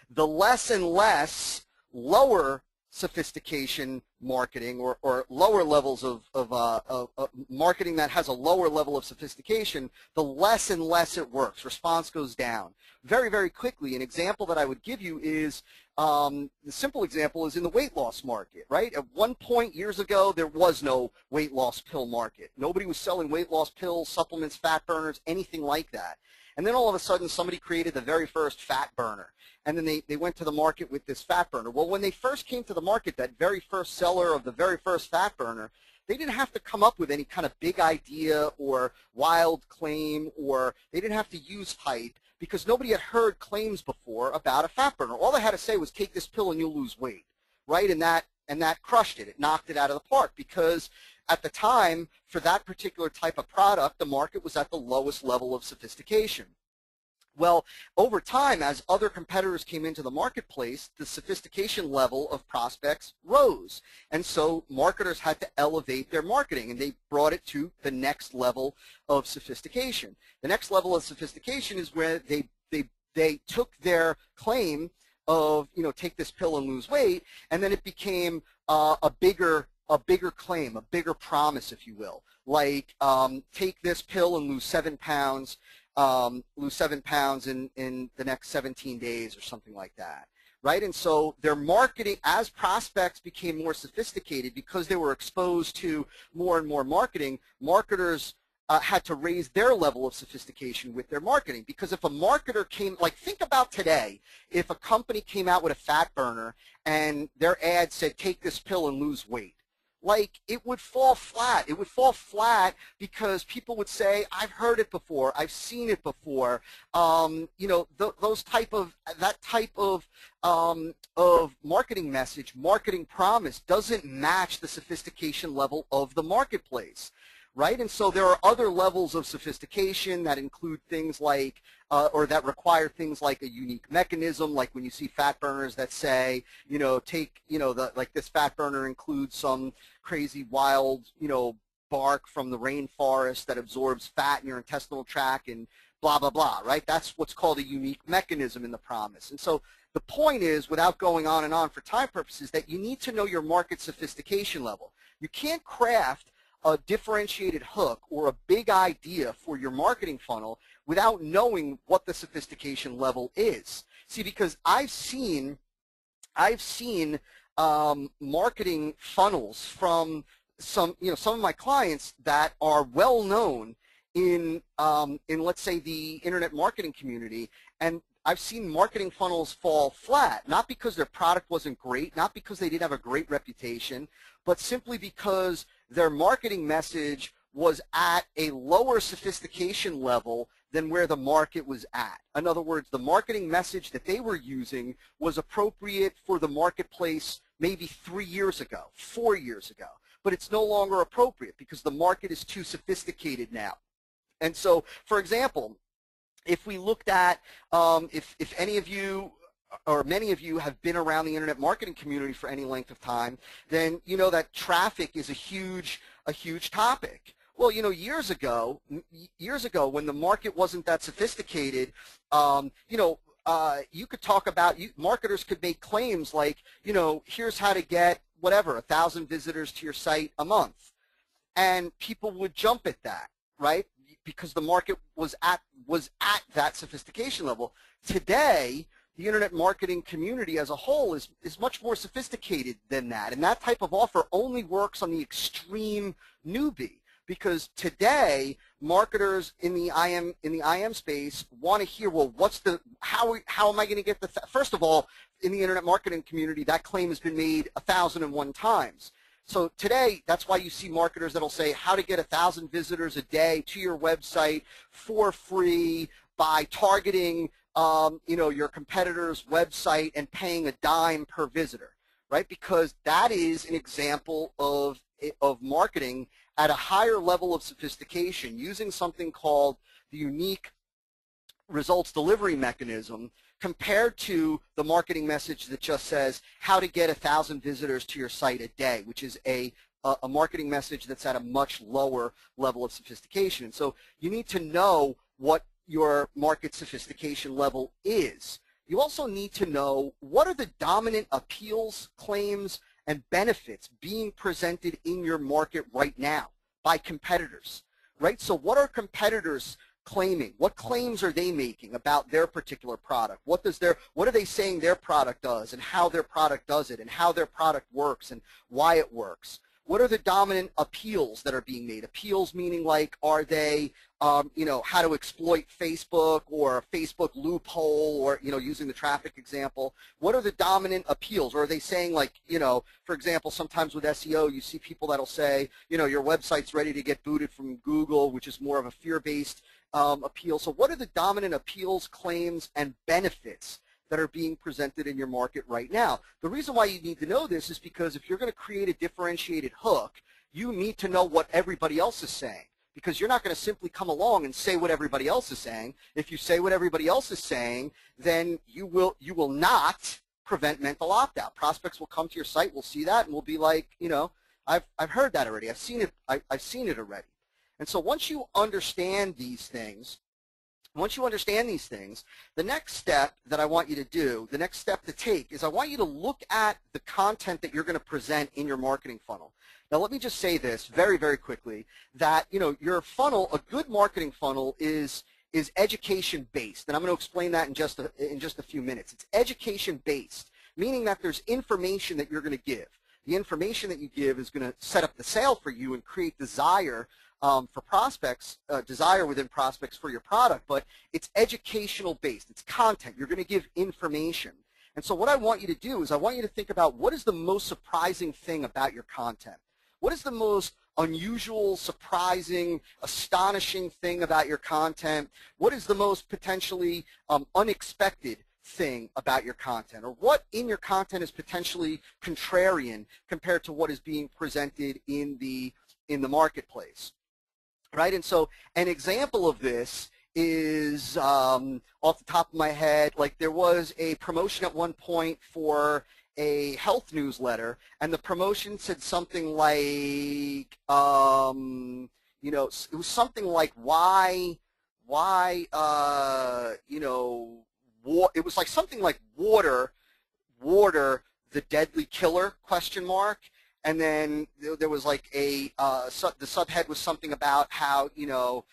the less and less lower sophistication marketing or, or lower levels of, of, uh, of, of, marketing that has a lower level of sophistication, the less and less it works. Response goes down. Very, very quickly, an example that I would give you is um, the simple example is in the weight loss market, right? At one point years ago, there was no weight loss pill market. Nobody was selling weight loss pills, supplements, fat burners, anything like that. And then all of a sudden, somebody created the very first fat burner. And then they, they went to the market with this fat burner. Well, when they first came to the market, that very first seller of the very first fat burner, they didn't have to come up with any kind of big idea or wild claim or they didn't have to use hype because nobody had heard claims before about a fat burner. All they had to say was take this pill and you'll lose weight, right? And that and that crushed it. It knocked it out of the park because at the time, for that particular type of product, the market was at the lowest level of sophistication. Well, over time, as other competitors came into the marketplace, the sophistication level of prospects rose. And so marketers had to elevate their marketing, and they brought it to the next level of sophistication. The next level of sophistication is where they, they, they took their claim of, you know, take this pill and lose weight, and then it became uh, a bigger a bigger claim, a bigger promise, if you will, like um, take this pill and lose seven pounds, um, lose seven pounds in, in the next 17 days or something like that. right? And so their marketing, as prospects became more sophisticated because they were exposed to more and more marketing, marketers uh, had to raise their level of sophistication with their marketing. Because if a marketer came, like think about today, if a company came out with a fat burner and their ad said, take this pill and lose weight, like it would fall flat. It would fall flat because people would say, "I've heard it before. I've seen it before." Um, you know, th those type of that type of um, of marketing message, marketing promise doesn't match the sophistication level of the marketplace right? And so there are other levels of sophistication that include things like, uh, or that require things like a unique mechanism, like when you see fat burners that say, you know, take, you know, the, like this fat burner includes some crazy wild, you know, bark from the rainforest that absorbs fat in your intestinal tract and blah, blah, blah, right? That's what's called a unique mechanism in the promise. And so the point is, without going on and on for time purposes, that you need to know your market sophistication level. You can't craft a differentiated hook or a big idea for your marketing funnel without knowing what the sophistication level is. See, because I've seen, I've seen um, marketing funnels from some, you know, some of my clients that are well known in, um, in let's say the internet marketing community, and I've seen marketing funnels fall flat, not because their product wasn't great, not because they didn't have a great reputation, but simply because their marketing message was at a lower sophistication level than where the market was at. In other words, the marketing message that they were using was appropriate for the marketplace maybe three years ago, four years ago. But it's no longer appropriate because the market is too sophisticated now. And so, for example, if we looked at, um, if, if any of you or many of you have been around the internet marketing community for any length of time, then you know that traffic is a huge, a huge topic. Well, you know, years ago, years ago, when the market wasn't that sophisticated, um, you know, uh, you could talk about, you, marketers could make claims like, you know, here's how to get whatever, a thousand visitors to your site a month. And people would jump at that, right? Because the market was at, was at that sophistication level. Today, the internet marketing community as a whole is, is much more sophisticated than that. And that type of offer only works on the extreme newbie because today marketers in the IM in the IM space want to hear well what's the how how am I going to get the first of all in the internet marketing community that claim has been made a thousand and one times so today that's why you see marketers that'll say how to get a thousand visitors a day to your website for free by targeting um, you know, your competitor's website and paying a dime per visitor, right? Because that is an example of, of marketing at a higher level of sophistication using something called the unique results delivery mechanism compared to the marketing message that just says how to get a thousand visitors to your site a day, which is a a marketing message that's at a much lower level of sophistication. So you need to know what your market sophistication level is. You also need to know what are the dominant appeals, claims, and benefits being presented in your market right now by competitors, right? So what are competitors claiming? What claims are they making about their particular product? What does their what are they saying their product does and how their product does it and how their product works and why it works? what are the dominant appeals that are being made? Appeals meaning like, are they, um, you know, how to exploit Facebook or a Facebook loophole or, you know, using the traffic example. What are the dominant appeals? Or are they saying like, you know, for example, sometimes with SEO, you see people that'll say, you know, your website's ready to get booted from Google, which is more of a fear-based um, appeal. So what are the dominant appeals, claims, and benefits that are being presented in your market right now. The reason why you need to know this is because if you're going to create a differentiated hook, you need to know what everybody else is saying because you're not going to simply come along and say what everybody else is saying. If you say what everybody else is saying, then you will you will not prevent mental opt-out. Prospects will come to your site, will see that, and will be like, you know, I've I've heard that already. I've seen it. I, I've seen it already. And so once you understand these things, once you understand these things, the next step that I want you to do, the next step to take is I want you to look at the content that you're going to present in your marketing funnel. Now let me just say this very, very quickly that, you know, your funnel, a good marketing funnel is is education based, and I'm going to explain that in just a, in just a few minutes. It's education based, meaning that there's information that you're going to give. The information that you give is going to set up the sale for you and create desire um, for prospects, uh, desire within prospects for your product, but it's educational based. It's content. You're going to give information. And so what I want you to do is I want you to think about what is the most surprising thing about your content? What is the most unusual, surprising, astonishing thing about your content? What is the most potentially um, unexpected thing about your content? Or what in your content is potentially contrarian compared to what is being presented in the, in the marketplace? Right? And so an example of this is um, off the top of my head, like there was a promotion at one point for a health newsletter, and the promotion said something like, um, you know, it was something like why, why, uh, you know, it was like something like water, water, the deadly killer, question mark, and then there was like a, uh, the subhead was something about how, you know,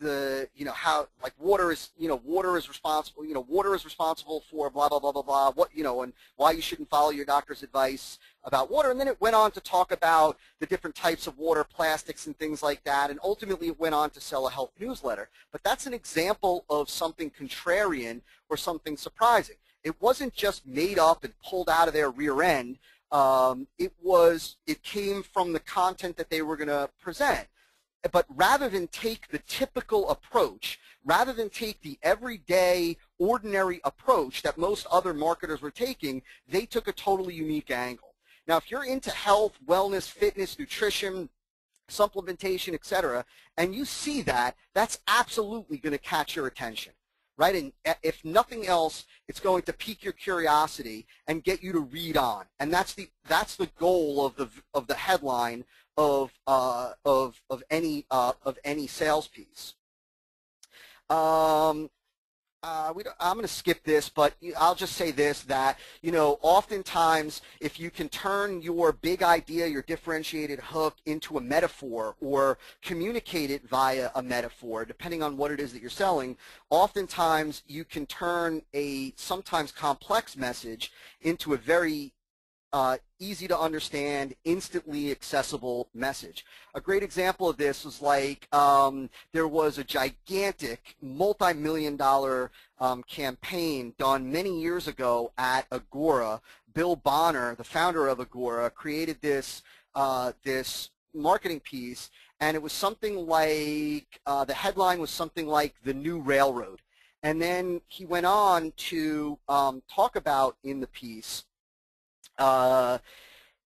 the you know how like water is you know water is responsible you know water is responsible for blah blah blah blah blah what you know and why you shouldn't follow your doctor's advice about water. And then it went on to talk about the different types of water plastics and things like that and ultimately it went on to sell a health newsletter. But that's an example of something contrarian or something surprising. It wasn't just made up and pulled out of their rear end um, it was it came from the content that they were going to present but rather than take the typical approach, rather than take the everyday, ordinary approach that most other marketers were taking, they took a totally unique angle. Now, if you're into health, wellness, fitness, nutrition, supplementation, etc., and you see that, that's absolutely going to catch your attention, right? And if nothing else, it's going to pique your curiosity and get you to read on. And that's the that's the goal of the of the headline of uh, of of any uh, of any sales piece. Um, uh, I'm going to skip this, but I'll just say this, that, you know, oftentimes if you can turn your big idea, your differentiated hook into a metaphor or communicate it via a metaphor, depending on what it is that you're selling, oftentimes you can turn a sometimes complex message into a very uh, easy to understand, instantly accessible message. A great example of this was like um, there was a gigantic multi-million dollar um, campaign done many years ago at Agora. Bill Bonner, the founder of Agora, created this uh, this marketing piece, and it was something like uh, the headline was something like the new railroad. And then he went on to um, talk about in the piece uh,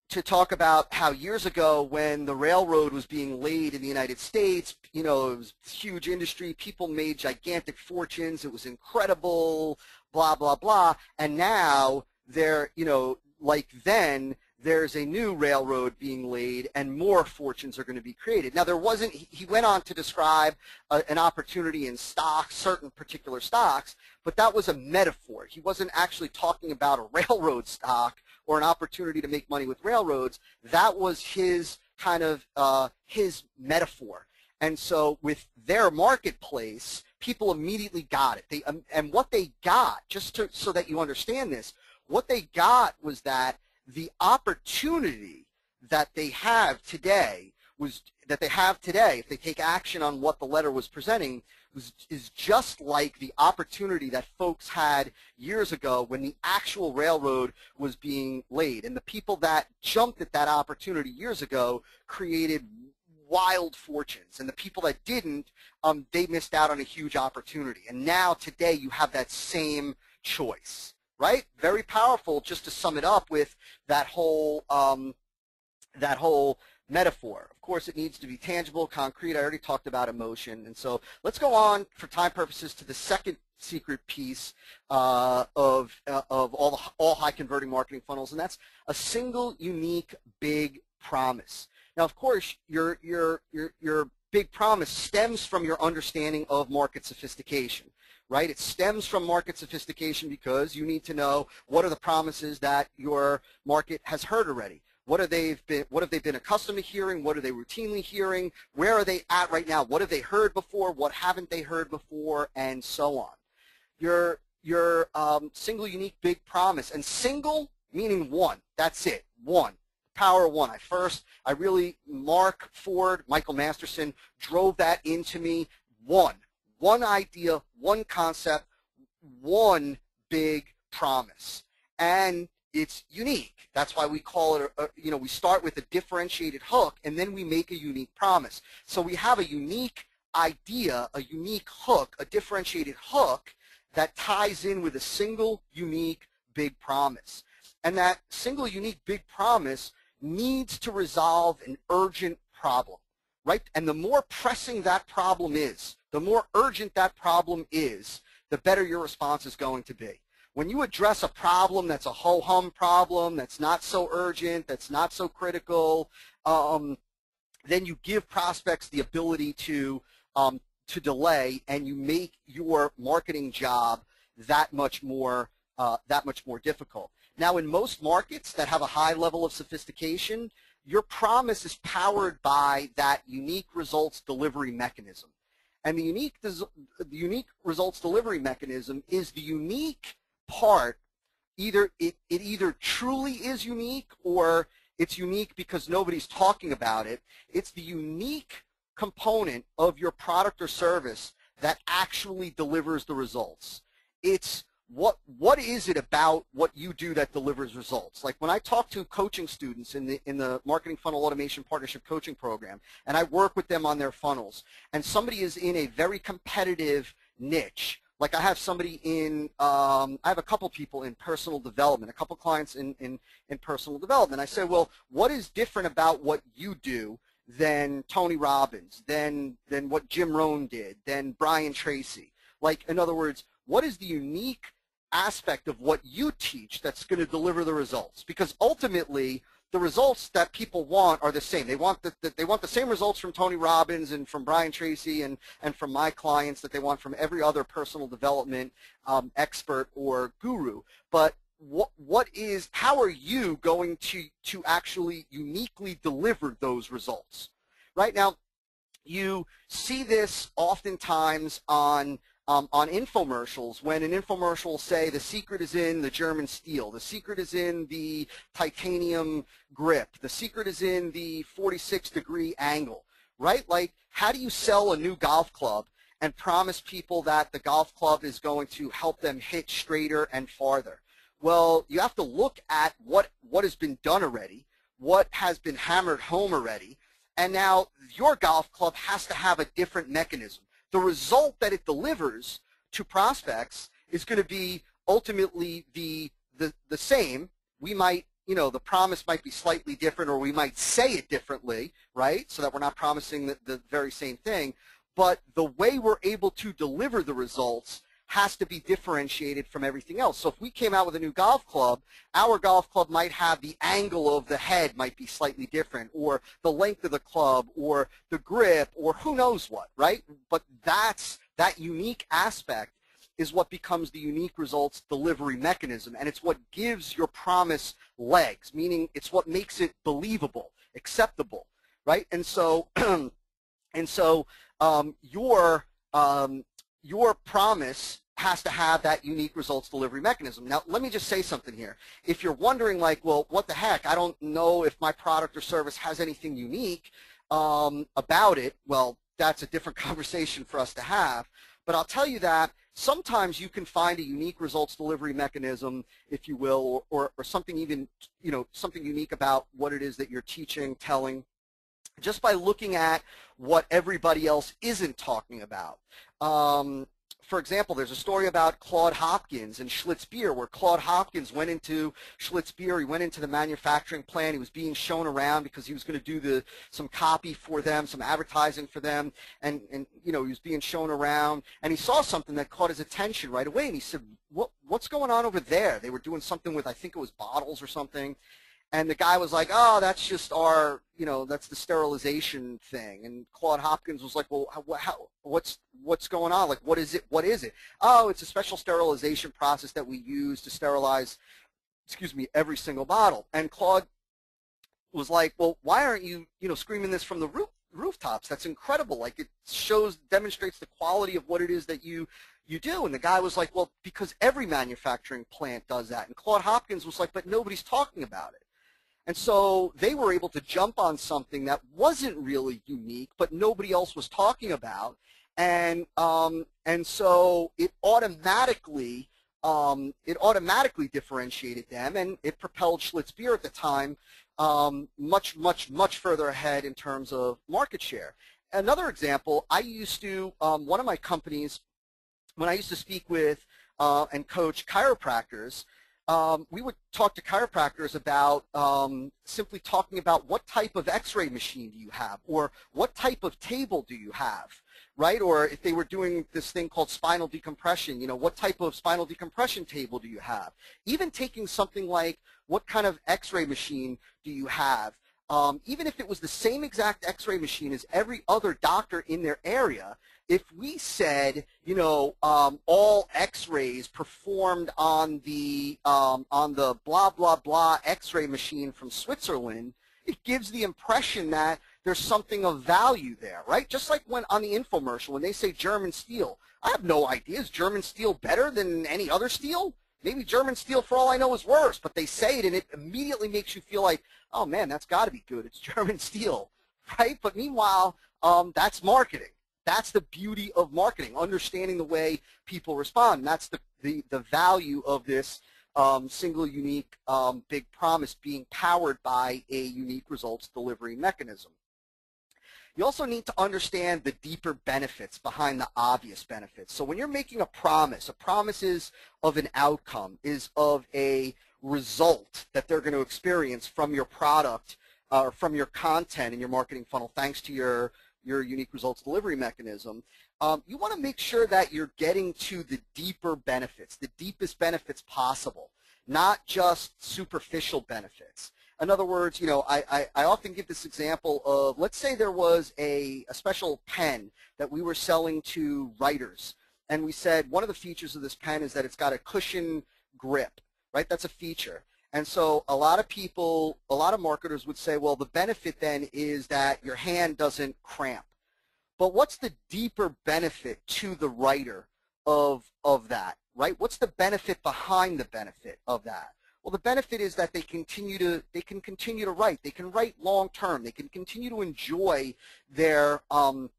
to talk about how years ago when the railroad was being laid in the United States, you know, it was huge industry, people made gigantic fortunes, it was incredible, blah, blah, blah, and now they're, you know, like then, there's a new railroad being laid and more fortunes are going to be created. Now there wasn't, he went on to describe a, an opportunity in stocks, certain particular stocks, but that was a metaphor. He wasn't actually talking about a railroad stock or an opportunity to make money with railroads. That was his kind of uh, his metaphor. And so with their marketplace, people immediately got it. They um, and what they got, just to, so that you understand this, what they got was that the opportunity that they have today was that they have today, if they take action on what the letter was presenting, is just like the opportunity that folks had years ago when the actual railroad was being laid. And the people that jumped at that opportunity years ago created wild fortunes. And the people that didn't, um, they missed out on a huge opportunity. And now today you have that same choice, right? Very powerful just to sum it up with that whole, um, that whole metaphor. Of course, it needs to be tangible, concrete. I already talked about emotion. And so let's go on, for time purposes, to the second secret piece uh, of, uh, of all, the, all high converting marketing funnels, and that's a single, unique, big promise. Now, of course, your, your, your, your big promise stems from your understanding of market sophistication right? It stems from market sophistication because you need to know what are the promises that your market has heard already. What have they been? What have they been accustomed to hearing? What are they routinely hearing? Where are they at right now? What have they heard before? What haven't they heard before? And so on. Your your um, single, unique, big promise, and single meaning one. That's it. One. Power one. I first, I really, Mark Ford, Michael Masterson drove that into me. One. One idea, one concept, one big promise. And it's unique. That's why we call it, a, you know, we start with a differentiated hook and then we make a unique promise. So we have a unique idea, a unique hook, a differentiated hook that ties in with a single unique big promise. And that single unique big promise needs to resolve an urgent problem, right? And the more pressing that problem is, the more urgent that problem is, the better your response is going to be. When you address a problem that's a ho-hum problem, that's not so urgent, that's not so critical, um, then you give prospects the ability to um, to delay, and you make your marketing job that much more uh, that much more difficult. Now, in most markets that have a high level of sophistication, your promise is powered by that unique results delivery mechanism. And the unique, the unique results delivery mechanism is the unique part, either it, it either truly is unique or it's unique because nobody's talking about it. It's the unique component of your product or service that actually delivers the results. It's what what is it about what you do that delivers results? Like when I talk to coaching students in the in the marketing funnel automation partnership coaching program, and I work with them on their funnels, and somebody is in a very competitive niche. Like I have somebody in, um, I have a couple people in personal development, a couple clients in, in, in personal development. I say, well, what is different about what you do than Tony Robbins, than, than what Jim Rohn did, than Brian Tracy? Like, in other words, what is the unique aspect of what you teach that's going to deliver the results? Because ultimately, the results that people want are the same. They want the, the, they want the same results from Tony Robbins and from Brian Tracy and, and from my clients that they want from every other personal development um, expert or guru. But what what is how are you going to to actually uniquely deliver those results? Right now, you see this oftentimes on um, on infomercials when an infomercial will say the secret is in the German steel, the secret is in the titanium grip, the secret is in the 46 degree angle, right? Like how do you sell a new golf club and promise people that the golf club is going to help them hit straighter and farther? Well, you have to look at what, what has been done already, what has been hammered home already, and now your golf club has to have a different mechanism the result that it delivers to prospects is going to be ultimately the, the, the same. We might, you know, the promise might be slightly different or we might say it differently, right? So that we're not promising the, the very same thing. But the way we're able to deliver the results has to be differentiated from everything else. So if we came out with a new golf club, our golf club might have the angle of the head might be slightly different, or the length of the club, or the grip, or who knows what, right? But that's that unique aspect is what becomes the unique results delivery mechanism, and it's what gives your promise legs, meaning it's what makes it believable, acceptable, right? And so, and so um, your um, your promise has to have that unique results delivery mechanism. Now, let me just say something here. If you're wondering, like, well, what the heck? I don't know if my product or service has anything unique um, about it. Well, that's a different conversation for us to have. But I'll tell you that sometimes you can find a unique results delivery mechanism, if you will, or, or, or something even, you know, something unique about what it is that you're teaching, telling, just by looking at what everybody else isn't talking about. Um, for example, there's a story about Claude Hopkins and Schlitz Beer, where Claude Hopkins went into Schlitz Beer. He went into the manufacturing plant. He was being shown around because he was going to do the some copy for them, some advertising for them, and and you know he was being shown around, and he saw something that caught his attention right away, and he said, "What what's going on over there?" They were doing something with I think it was bottles or something, and the guy was like, oh, that's just our, you know, that's the sterilization thing. And Claude Hopkins was like, well, how, how, what's what's going on? Like, what is it? What is it? Oh, it's a special sterilization process that we use to sterilize, excuse me, every single bottle. And Claude was like, well, why aren't you, you know, screaming this from the roof, rooftops? That's incredible. Like it shows, demonstrates the quality of what it is that you, you do. And the guy was like, well, because every manufacturing plant does that. And Claude Hopkins was like, but nobody's talking about it. And so they were able to jump on something that wasn't really unique, but nobody else was talking about. And, um, and so it automatically um, it automatically differentiated them, and it propelled Schlitz Beer at the time um, much, much, much further ahead in terms of market share. Another example, I used to, um, one of my companies, when I used to speak with uh, and coach chiropractors, um, we would talk to chiropractors about um, simply talking about what type of x-ray machine do you have or what type of table do you have right? Or if they were doing this thing called spinal decompression, you know, what type of spinal decompression table do you have? Even taking something like what kind of x-ray machine do you have? Um, even if it was the same exact x-ray machine as every other doctor in their area, if we said, you know, um, all x-rays performed on the, um, on the blah, blah, blah x-ray machine from Switzerland, it gives the impression that there's something of value there, right? Just like when on the infomercial, when they say German steel, I have no idea. Is German steel better than any other steel? Maybe German steel, for all I know, is worse, but they say it and it immediately makes you feel like, oh man, that's got to be good. It's German steel, right? But meanwhile, um, that's marketing. That's the beauty of marketing, understanding the way people respond. And that's the, the, the value of this um, single unique um, big promise being powered by a unique results delivery mechanism. You also need to understand the deeper benefits behind the obvious benefits. So when you're making a promise, a promise is of an outcome, is of a result that they're going to experience from your product uh, or from your content in your marketing funnel thanks to your, your unique results delivery mechanism. Um, you want to make sure that you're getting to the deeper benefits, the deepest benefits possible, not just superficial benefits. In other words, you know, I, I, I, often give this example of, let's say there was a, a special pen that we were selling to writers. And we said one of the features of this pen is that it's got a cushion grip, right? That's a feature. And so a lot of people, a lot of marketers would say, well, the benefit then is that your hand doesn't cramp. But what's the deeper benefit to the writer of, of that, right? What's the benefit behind the benefit of that? Well, the benefit is that they continue to they can continue to write. They can write long term. They can continue to enjoy their um,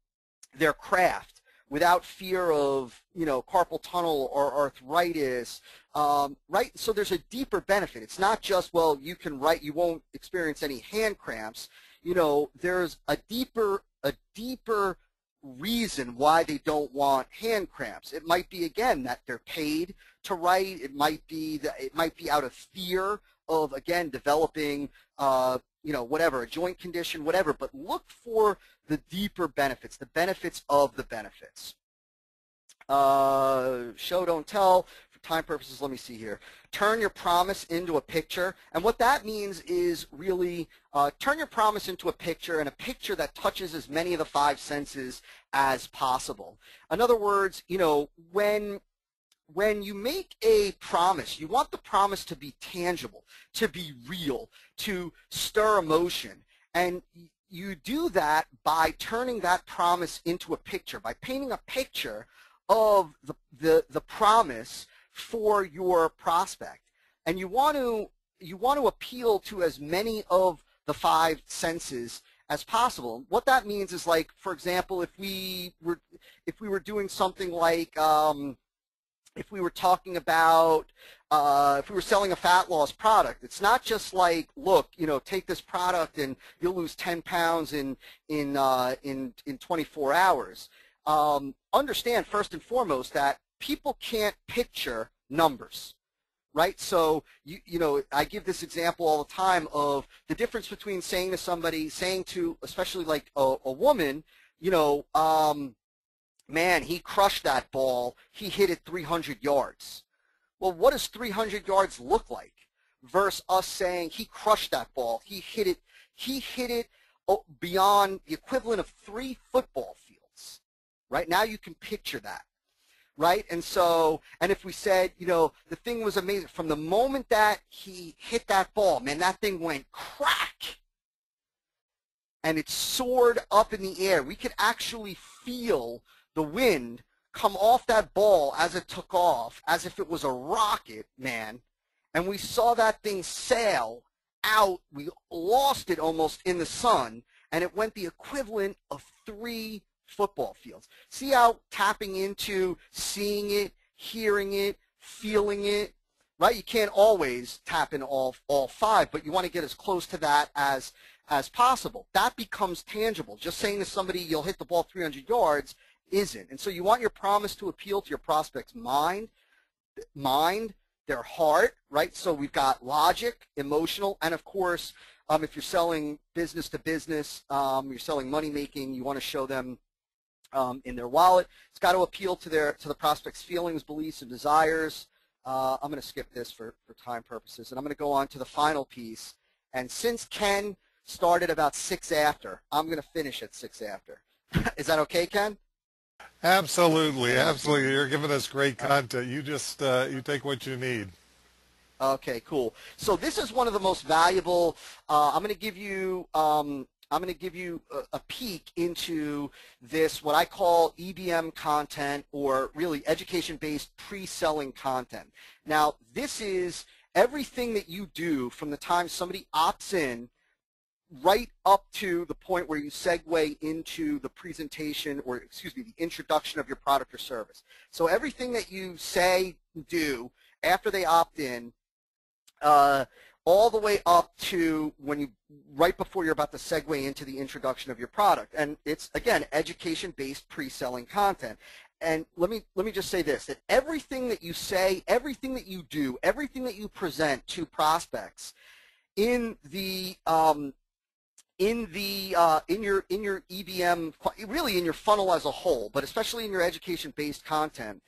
their craft without fear of you know carpal tunnel or arthritis. Um, right. So there's a deeper benefit. It's not just well you can write. You won't experience any hand cramps. You know there's a deeper a deeper reason why they don't want hand cramps. It might be again that they're paid to write. It might be that it might be out of fear of again developing uh, you know whatever a joint condition, whatever. But look for the deeper benefits, the benefits of the benefits. Uh, show don't tell For time purposes, let me see here. Turn your promise into a picture. And what that means is really uh, turn your promise into a picture and a picture that touches as many of the five senses as possible. In other words, you know, when when you make a promise, you want the promise to be tangible, to be real, to stir emotion. And you do that by turning that promise into a picture, by painting a picture of the, the, the promise for your prospect. And you want to you want to appeal to as many of the five senses as possible. What that means is like, for example, if we were if we were doing something like um, if we were talking about uh, if we were selling a fat loss product, it's not just like, look, you know, take this product and you'll lose 10 pounds in in uh, in in 24 hours. Um, understand first and foremost that people can't picture numbers, right? So, you, you know, I give this example all the time of the difference between saying to somebody, saying to, especially like a, a woman, you know, um, man, he crushed that ball. He hit it 300 yards. Well, what does 300 yards look like versus us saying he crushed that ball. He hit it, he hit it oh, beyond the equivalent of three football fields. Right now you can picture that right? And so, and if we said, you know, the thing was amazing from the moment that he hit that ball, man, that thing went crack, and it soared up in the air. We could actually feel the wind come off that ball as it took off, as if it was a rocket, man. And we saw that thing sail out. We lost it almost in the sun, and it went the equivalent of three football fields. See how tapping into seeing it, hearing it, feeling it, right? You can't always tap in all all five, but you want to get as close to that as as possible. That becomes tangible. Just saying to somebody you'll hit the ball 300 yards isn't. And so you want your promise to appeal to your prospect's mind, mind, their heart, right? So we've got logic, emotional, and of course, um, if you're selling business to business, um, you're selling money making, you want to show them um, in their wallet. It's got to appeal to their to the prospect's feelings, beliefs, and desires. Uh, I'm going to skip this for, for time purposes, and I'm going to go on to the final piece. And since Ken started about six after, I'm going to finish at six after. Is that okay, Ken? Absolutely, absolutely. You're giving us great content. You just uh, you take what you need. Okay, cool. So this is one of the most valuable. Uh, I'm going to give you. Um, I'm going to give you a, a, peek into this, what I call EBM content, or really education-based pre-selling content. Now, this is everything that you do from the time somebody opts in right up to the point where you segue into the presentation or excuse me the introduction of your product or service. So everything that you say do after they opt in uh, all the way up to when you right before you're about to segue into the introduction of your product. And it's again education based pre-selling content. And let me let me just say this that everything that you say everything that you do everything that you present to prospects in the um, in the uh, in your in your EBM, really in your funnel as a whole, but especially in your education-based content,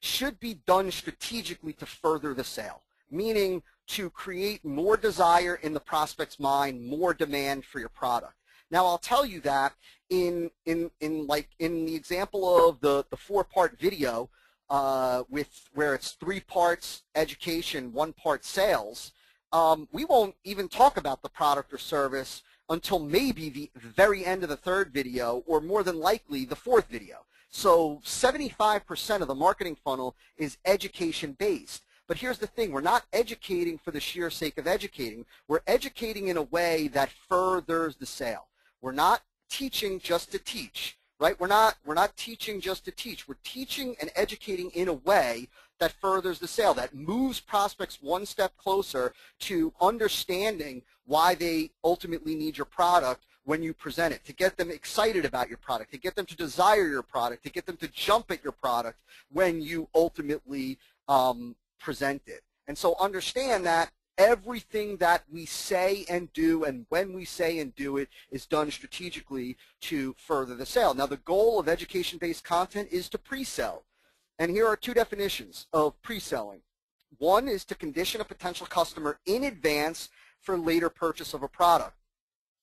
should be done strategically to further the sale, meaning to create more desire in the prospect's mind, more demand for your product. Now, I'll tell you that in in in like in the example of the the four-part video uh, with where it's three parts education, one part sales. Um, we won't even talk about the product or service until maybe the very end of the third video or more than likely the fourth video. So 75% of the marketing funnel is education based. But here's the thing, we're not educating for the sheer sake of educating. We're educating in a way that furthers the sale. We're not teaching just to teach, right? We're not, we're not teaching just to teach. We're teaching and educating in a way that furthers the sale, that moves prospects one step closer to understanding why they ultimately need your product when you present it, to get them excited about your product, to get them to desire your product, to get them to jump at your product when you ultimately um, present it. And so understand that everything that we say and do and when we say and do it is done strategically to further the sale. Now the goal of education-based content is to pre-sell. And here are two definitions of pre-selling. One is to condition a potential customer in advance for later purchase of a product.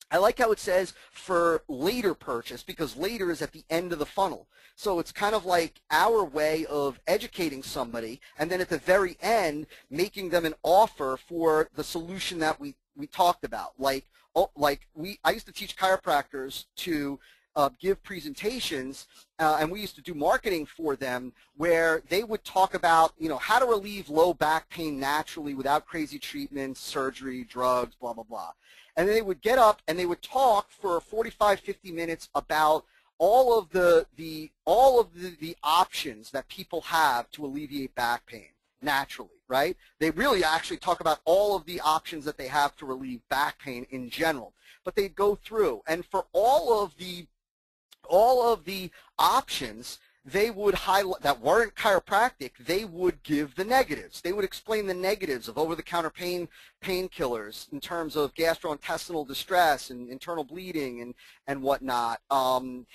I like how it says for later purchase because later is at the end of the funnel. So it's kind of like our way of educating somebody and then at the very end making them an offer for the solution that we, we talked about. Like, oh, like we, I used to teach chiropractors to uh, give presentations, uh, and we used to do marketing for them where they would talk about, you know, how to relieve low back pain naturally without crazy treatments, surgery, drugs, blah, blah, blah. And they would get up and they would talk for 45, 50 minutes about all of the, the, all of the, the options that people have to alleviate back pain naturally, right? They really actually talk about all of the options that they have to relieve back pain in general. But they go through, and for all of the all of the options they would highlight that weren't chiropractic, they would give the negatives. They would explain the negatives of over-the-counter pain painkillers in terms of gastrointestinal distress and internal bleeding and and whatnot. Um,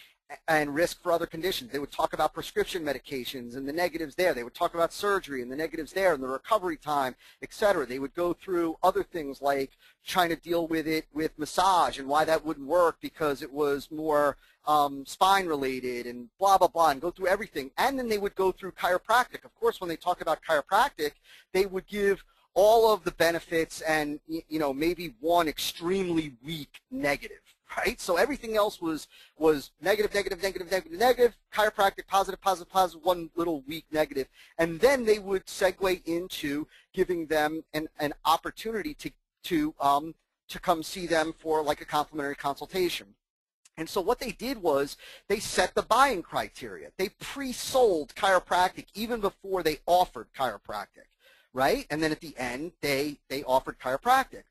and risk for other conditions. They would talk about prescription medications and the negatives there. They would talk about surgery and the negatives there and the recovery time, etc. They would go through other things like trying to deal with it with massage and why that wouldn't work because it was more um, spine related and blah, blah, blah, and go through everything. And then they would go through chiropractic. Of course, when they talk about chiropractic, they would give all of the benefits and, you know, maybe one extremely weak negative right? So everything else was was negative, negative, negative, negative, negative. Chiropractic, positive, positive, positive. One little weak negative, and then they would segue into giving them an an opportunity to to um, to come see them for like a complimentary consultation. And so what they did was they set the buying criteria. They pre-sold chiropractic even before they offered chiropractic, right? And then at the end, they, they offered chiropractic.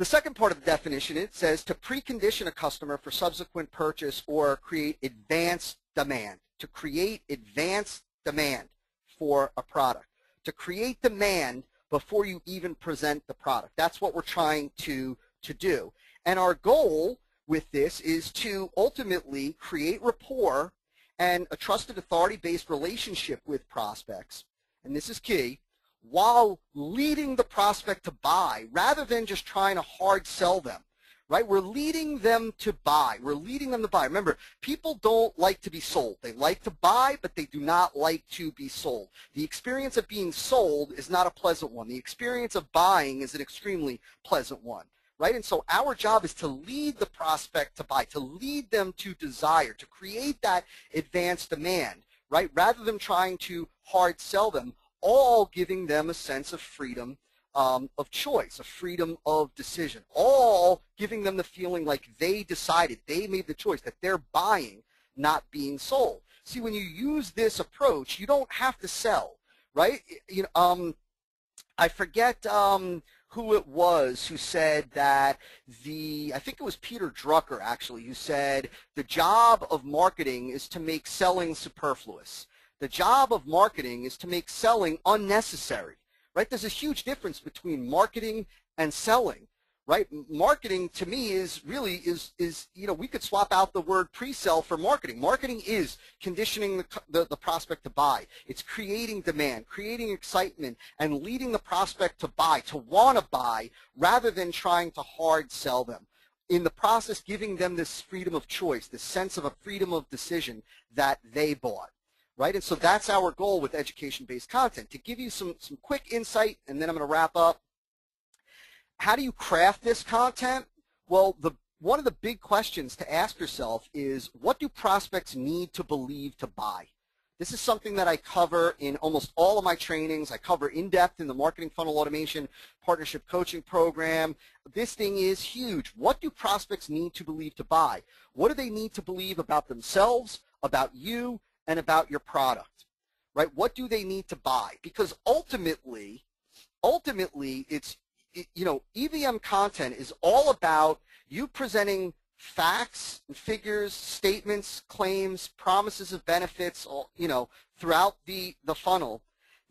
The second part of the definition, it says to precondition a customer for subsequent purchase or create advanced demand. To create advanced demand for a product. To create demand before you even present the product. That's what we're trying to, to do. And our goal with this is to ultimately create rapport and a trusted authority-based relationship with prospects. And this is key while leading the prospect to buy rather than just trying to hard sell them right? We're leading them to buy. We're leading them to buy. Remember, people don't like to be sold. They like to buy, but they do not like to be sold. The experience of being sold is not a pleasant one. The experience of buying is an extremely pleasant one, right? And so our job is to lead the prospect to buy, to lead them to desire, to create that advanced demand, right? Rather than trying to hard sell them, all giving them a sense of freedom um, of choice, a freedom of decision, all giving them the feeling like they decided, they made the choice, that they're buying, not being sold. See, when you use this approach, you don't have to sell, right? You know, um, I forget um, who it was who said that the, I think it was Peter Drucker actually, who said the job of marketing is to make selling superfluous. The job of marketing is to make selling unnecessary right? There's a huge difference between marketing and selling, right? Marketing to me is really is is you know we could swap out the word pre-sell for marketing. Marketing is conditioning the, the, the prospect to buy. It's creating demand, creating excitement, and leading the prospect to buy, to want to buy, rather than trying to hard sell them. In the process, giving them this freedom of choice, this sense of a freedom of decision that they bought right? And so that's our goal with education-based content, to give you some, some quick insight, and then I'm going to wrap up. How do you craft this content? Well, the, one of the big questions to ask yourself is, what do prospects need to believe to buy? This is something that I cover in almost all of my trainings. I cover in depth in the Marketing Funnel Automation Partnership Coaching Program. This thing is huge. What do prospects need to believe to buy? What do they need to believe about themselves, about you, and about your product, right? What do they need to buy? Because ultimately, ultimately, it's, you know, EBM content is all about you presenting facts and figures, statements, claims, promises of benefits, you know, throughout the, the funnel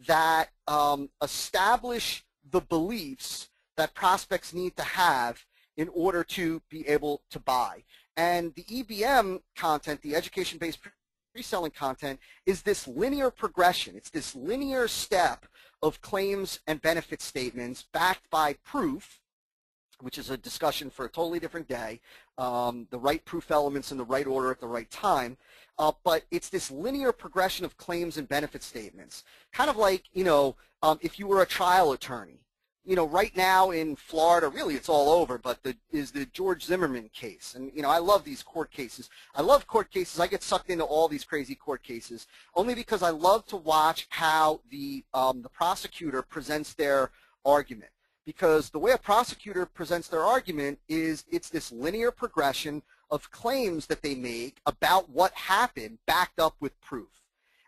that um, establish the beliefs that prospects need to have in order to be able to buy. And the EBM content, the education-based pre-selling content is this linear progression. It's this linear step of claims and benefit statements backed by proof, which is a discussion for a totally different day, um, the right proof elements in the right order at the right time. Uh, but it's this linear progression of claims and benefit statements. Kind of like, you know, um, if you were a trial attorney, you know, right now in Florida, really it's all over, but the, is the George Zimmerman case. And, you know, I love these court cases. I love court cases. I get sucked into all these crazy court cases only because I love to watch how the, um, the prosecutor presents their argument. Because the way a prosecutor presents their argument is it's this linear progression of claims that they make about what happened backed up with proof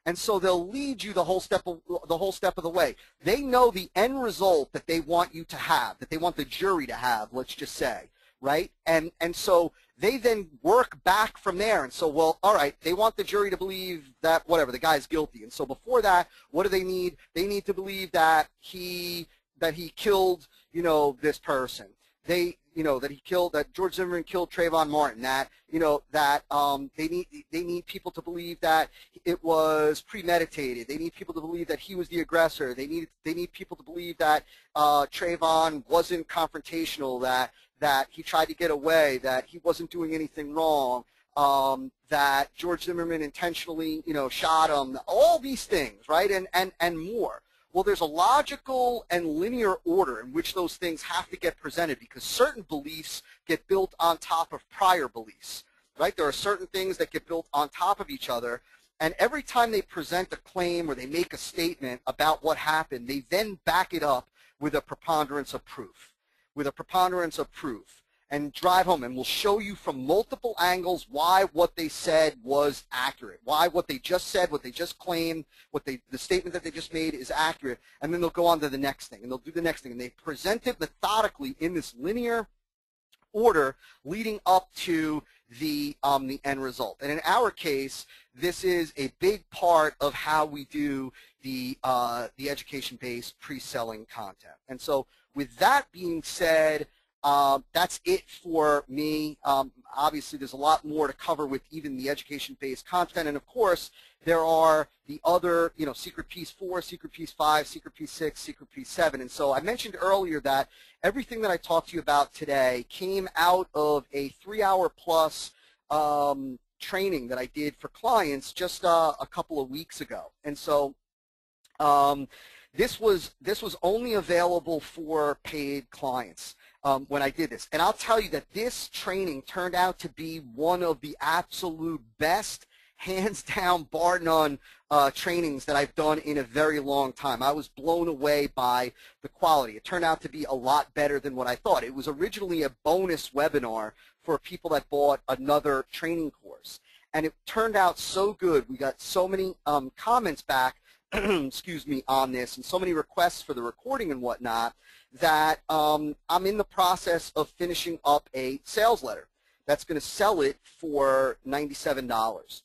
and so they'll lead you the whole step of the whole step of the way. They know the end result that they want you to have, that they want the jury to have, let's just say, right? And and so they then work back from there. And so, well, all right, they want the jury to believe that whatever the guy's guilty. And so before that, what do they need? They need to believe that he that he killed, you know, this person. They you know, that he killed, that George Zimmerman killed Trayvon Martin, that, you know, that um, they, need, they need people to believe that it was premeditated. They need people to believe that he was the aggressor. They need, they need people to believe that uh, Trayvon wasn't confrontational, that, that he tried to get away, that he wasn't doing anything wrong, um, that George Zimmerman intentionally, you know, shot him, all these things, right, and, and, and more. Well, there's a logical and linear order in which those things have to get presented because certain beliefs get built on top of prior beliefs, right? There are certain things that get built on top of each other. And every time they present a claim or they make a statement about what happened, they then back it up with a preponderance of proof, with a preponderance of proof and drive home and we'll show you from multiple angles why what they said was accurate, why what they just said, what they just claimed, what they, the statement that they just made is accurate, and then they'll go on to the next thing, and they'll do the next thing, and they present it methodically in this linear order leading up to the, um, the end result. And in our case, this is a big part of how we do the, uh, the education-based pre-selling content. And so with that being said, um, that's it for me. Um, obviously, there's a lot more to cover with even the education-based content, and of course, there are the other, you know, Secret Piece 4, Secret Piece 5, Secret Piece 6, Secret Piece 7. And so I mentioned earlier that everything that I talked to you about today came out of a three-hour plus um, training that I did for clients just uh, a couple of weeks ago. And so um, this was this was only available for paid clients um, when I did this. And I'll tell you that this training turned out to be one of the absolute best, hands down, bar none, uh, trainings that I've done in a very long time. I was blown away by the quality. It turned out to be a lot better than what I thought. It was originally a bonus webinar for people that bought another training course. And it turned out so good. We got so many um, comments back excuse me, on this and so many requests for the recording and whatnot that um, I'm in the process of finishing up a sales letter that's going to sell it for $97.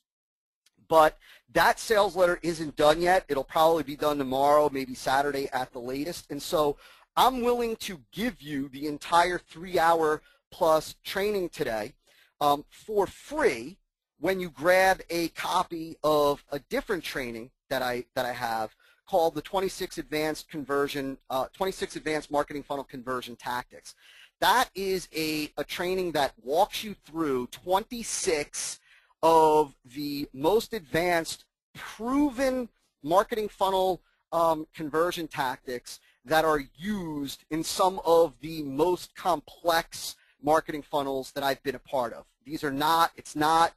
But that sales letter isn't done yet. It'll probably be done tomorrow, maybe Saturday at the latest. And so I'm willing to give you the entire three-hour plus training today um, for free when you grab a copy of a different training that I, that I have called the 26 Advanced Conversion, uh, 26 Advanced Marketing Funnel Conversion Tactics. That is a, a training that walks you through 26 of the most advanced, proven marketing funnel um, conversion tactics that are used in some of the most complex marketing funnels that I've been a part of. These are not, it's not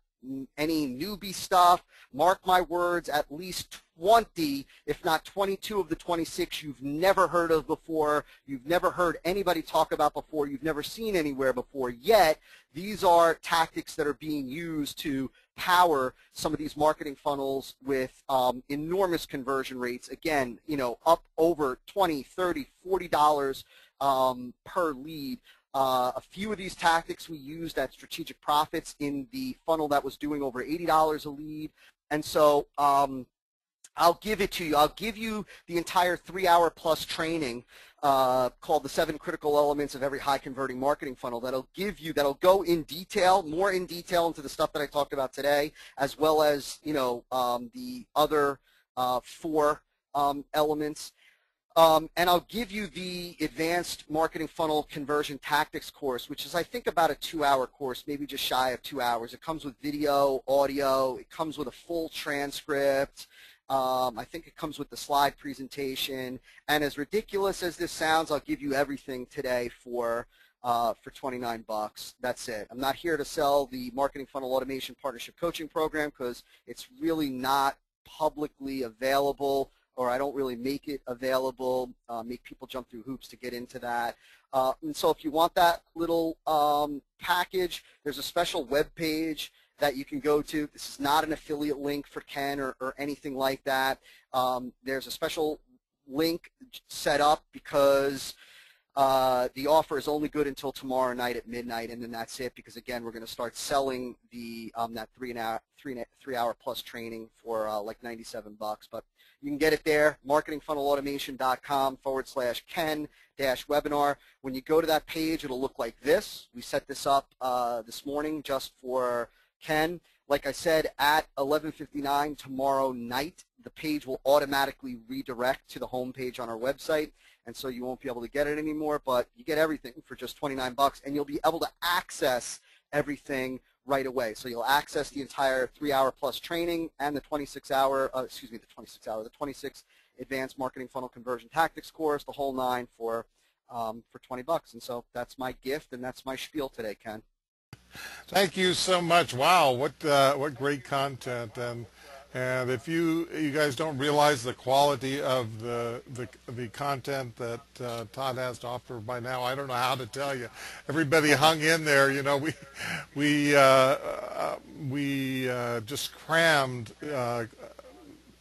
any newbie stuff. Mark my words, at least 20, if not 22 of the 26 you've never heard of before, you've never heard anybody talk about before, you've never seen anywhere before, yet these are tactics that are being used to power some of these marketing funnels with um, enormous conversion rates. Again, you know, up over 20, 30, 40 dollars um, per lead. Uh, a few of these tactics we used at Strategic Profits in the funnel that was doing over $80 a lead. And so um, I'll give it to you. I'll give you the entire three-hour plus training uh, called the seven critical elements of every high converting marketing funnel that'll give you, that'll go in detail, more in detail into the stuff that I talked about today, as well as, you know, um, the other uh, four um, elements. Um, and I'll give you the Advanced Marketing Funnel Conversion Tactics course, which is, I think, about a two-hour course, maybe just shy of two hours. It comes with video, audio. It comes with a full transcript. Um, I think it comes with the slide presentation. And as ridiculous as this sounds, I'll give you everything today for uh, for 29 bucks. That's it. I'm not here to sell the Marketing Funnel Automation Partnership Coaching Program because it's really not publicly available or I don't really make it available, uh, make people jump through hoops to get into that. Uh, and so if you want that little um, package, there's a special web page that you can go to. This is not an affiliate link for Ken or, or anything like that. Um, there's a special link set up because uh, the offer is only good until tomorrow night at midnight, and then that's it. Because again, we're going to start selling the um, that three and hour, three, three hour plus training for uh, like 97 bucks. But you can get it there, marketingfunnelautomation.com forward slash Ken dash webinar. When you go to that page, it'll look like this. We set this up uh, this morning just for Ken. Like I said, at 11.59 tomorrow night, the page will automatically redirect to the home page on our website, and so you won't be able to get it anymore, but you get everything for just 29 bucks, and you'll be able to access everything right away. So you'll access the entire three-hour plus training and the 26-hour, uh, excuse me, the 26-hour, the 26 advanced marketing funnel conversion tactics course, the whole nine for um, for 20 bucks. And so that's my gift and that's my spiel today, Ken. Thank you so much. Wow, what uh, what great content and and if you you guys don't realize the quality of the the, the content that uh, Todd has to offer by now, I don't know how to tell you. Everybody hung in there. You know, we we uh, uh, we uh, just crammed uh,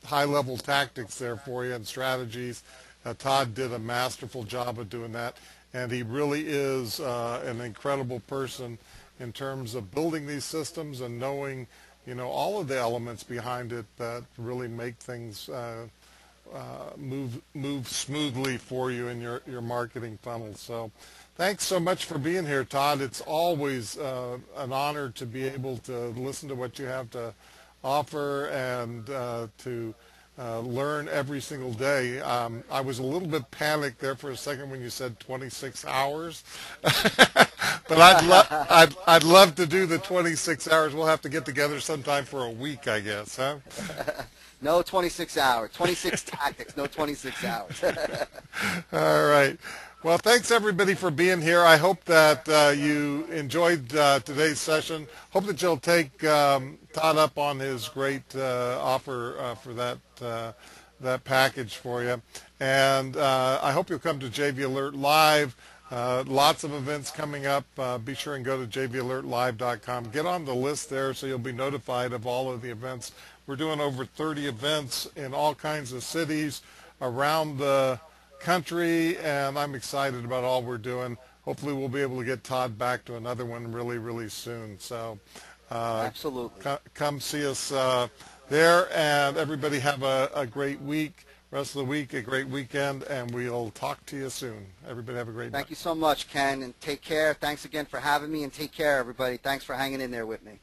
high level tactics there for you and strategies. Uh, Todd did a masterful job of doing that, and he really is an incredible person in terms of building these systems and knowing, you know, all of the elements behind it that really make things uh, uh, move move smoothly for you in your your marketing funnel. So, thanks so much for being here, Todd. It's always uh, an honor to be able to listen to what you have to offer and uh, to uh, learn every single day. Um, I was a little bit panicked there for a second when you said 26 hours, but I'd, lo- I'd, I'd love to do the 26 hours. We'll have to get together sometime for a week, I guess, huh? No 26 hours, 26 tactics, no 26 hours. All right. Well, thanks everybody for being here. I hope that uh, you enjoyed uh, today's session. Hope that you'll take um, Todd up on his great uh, offer uh, for that uh, that package for you. And uh, I hope you'll come to JV Alert Live. lots of events coming up. be sure and go to jvalertlive.com. Get on the list there so you'll be notified of all of the events. We're doing over 30 events in all kinds of cities around the country, and I'm excited about all we're doing. Hopefully, we'll be able to get Todd back to another one really, really soon. So, uh, absolutely, co- come see us uh, there, and everybody have a, a, great week. Rest of the week, a great weekend, and we'll talk to you soon. Everybody have a great. Thank night. you so much, Ken, and take care. Thanks again for having me, and take care, everybody. Thanks for hanging in there with me.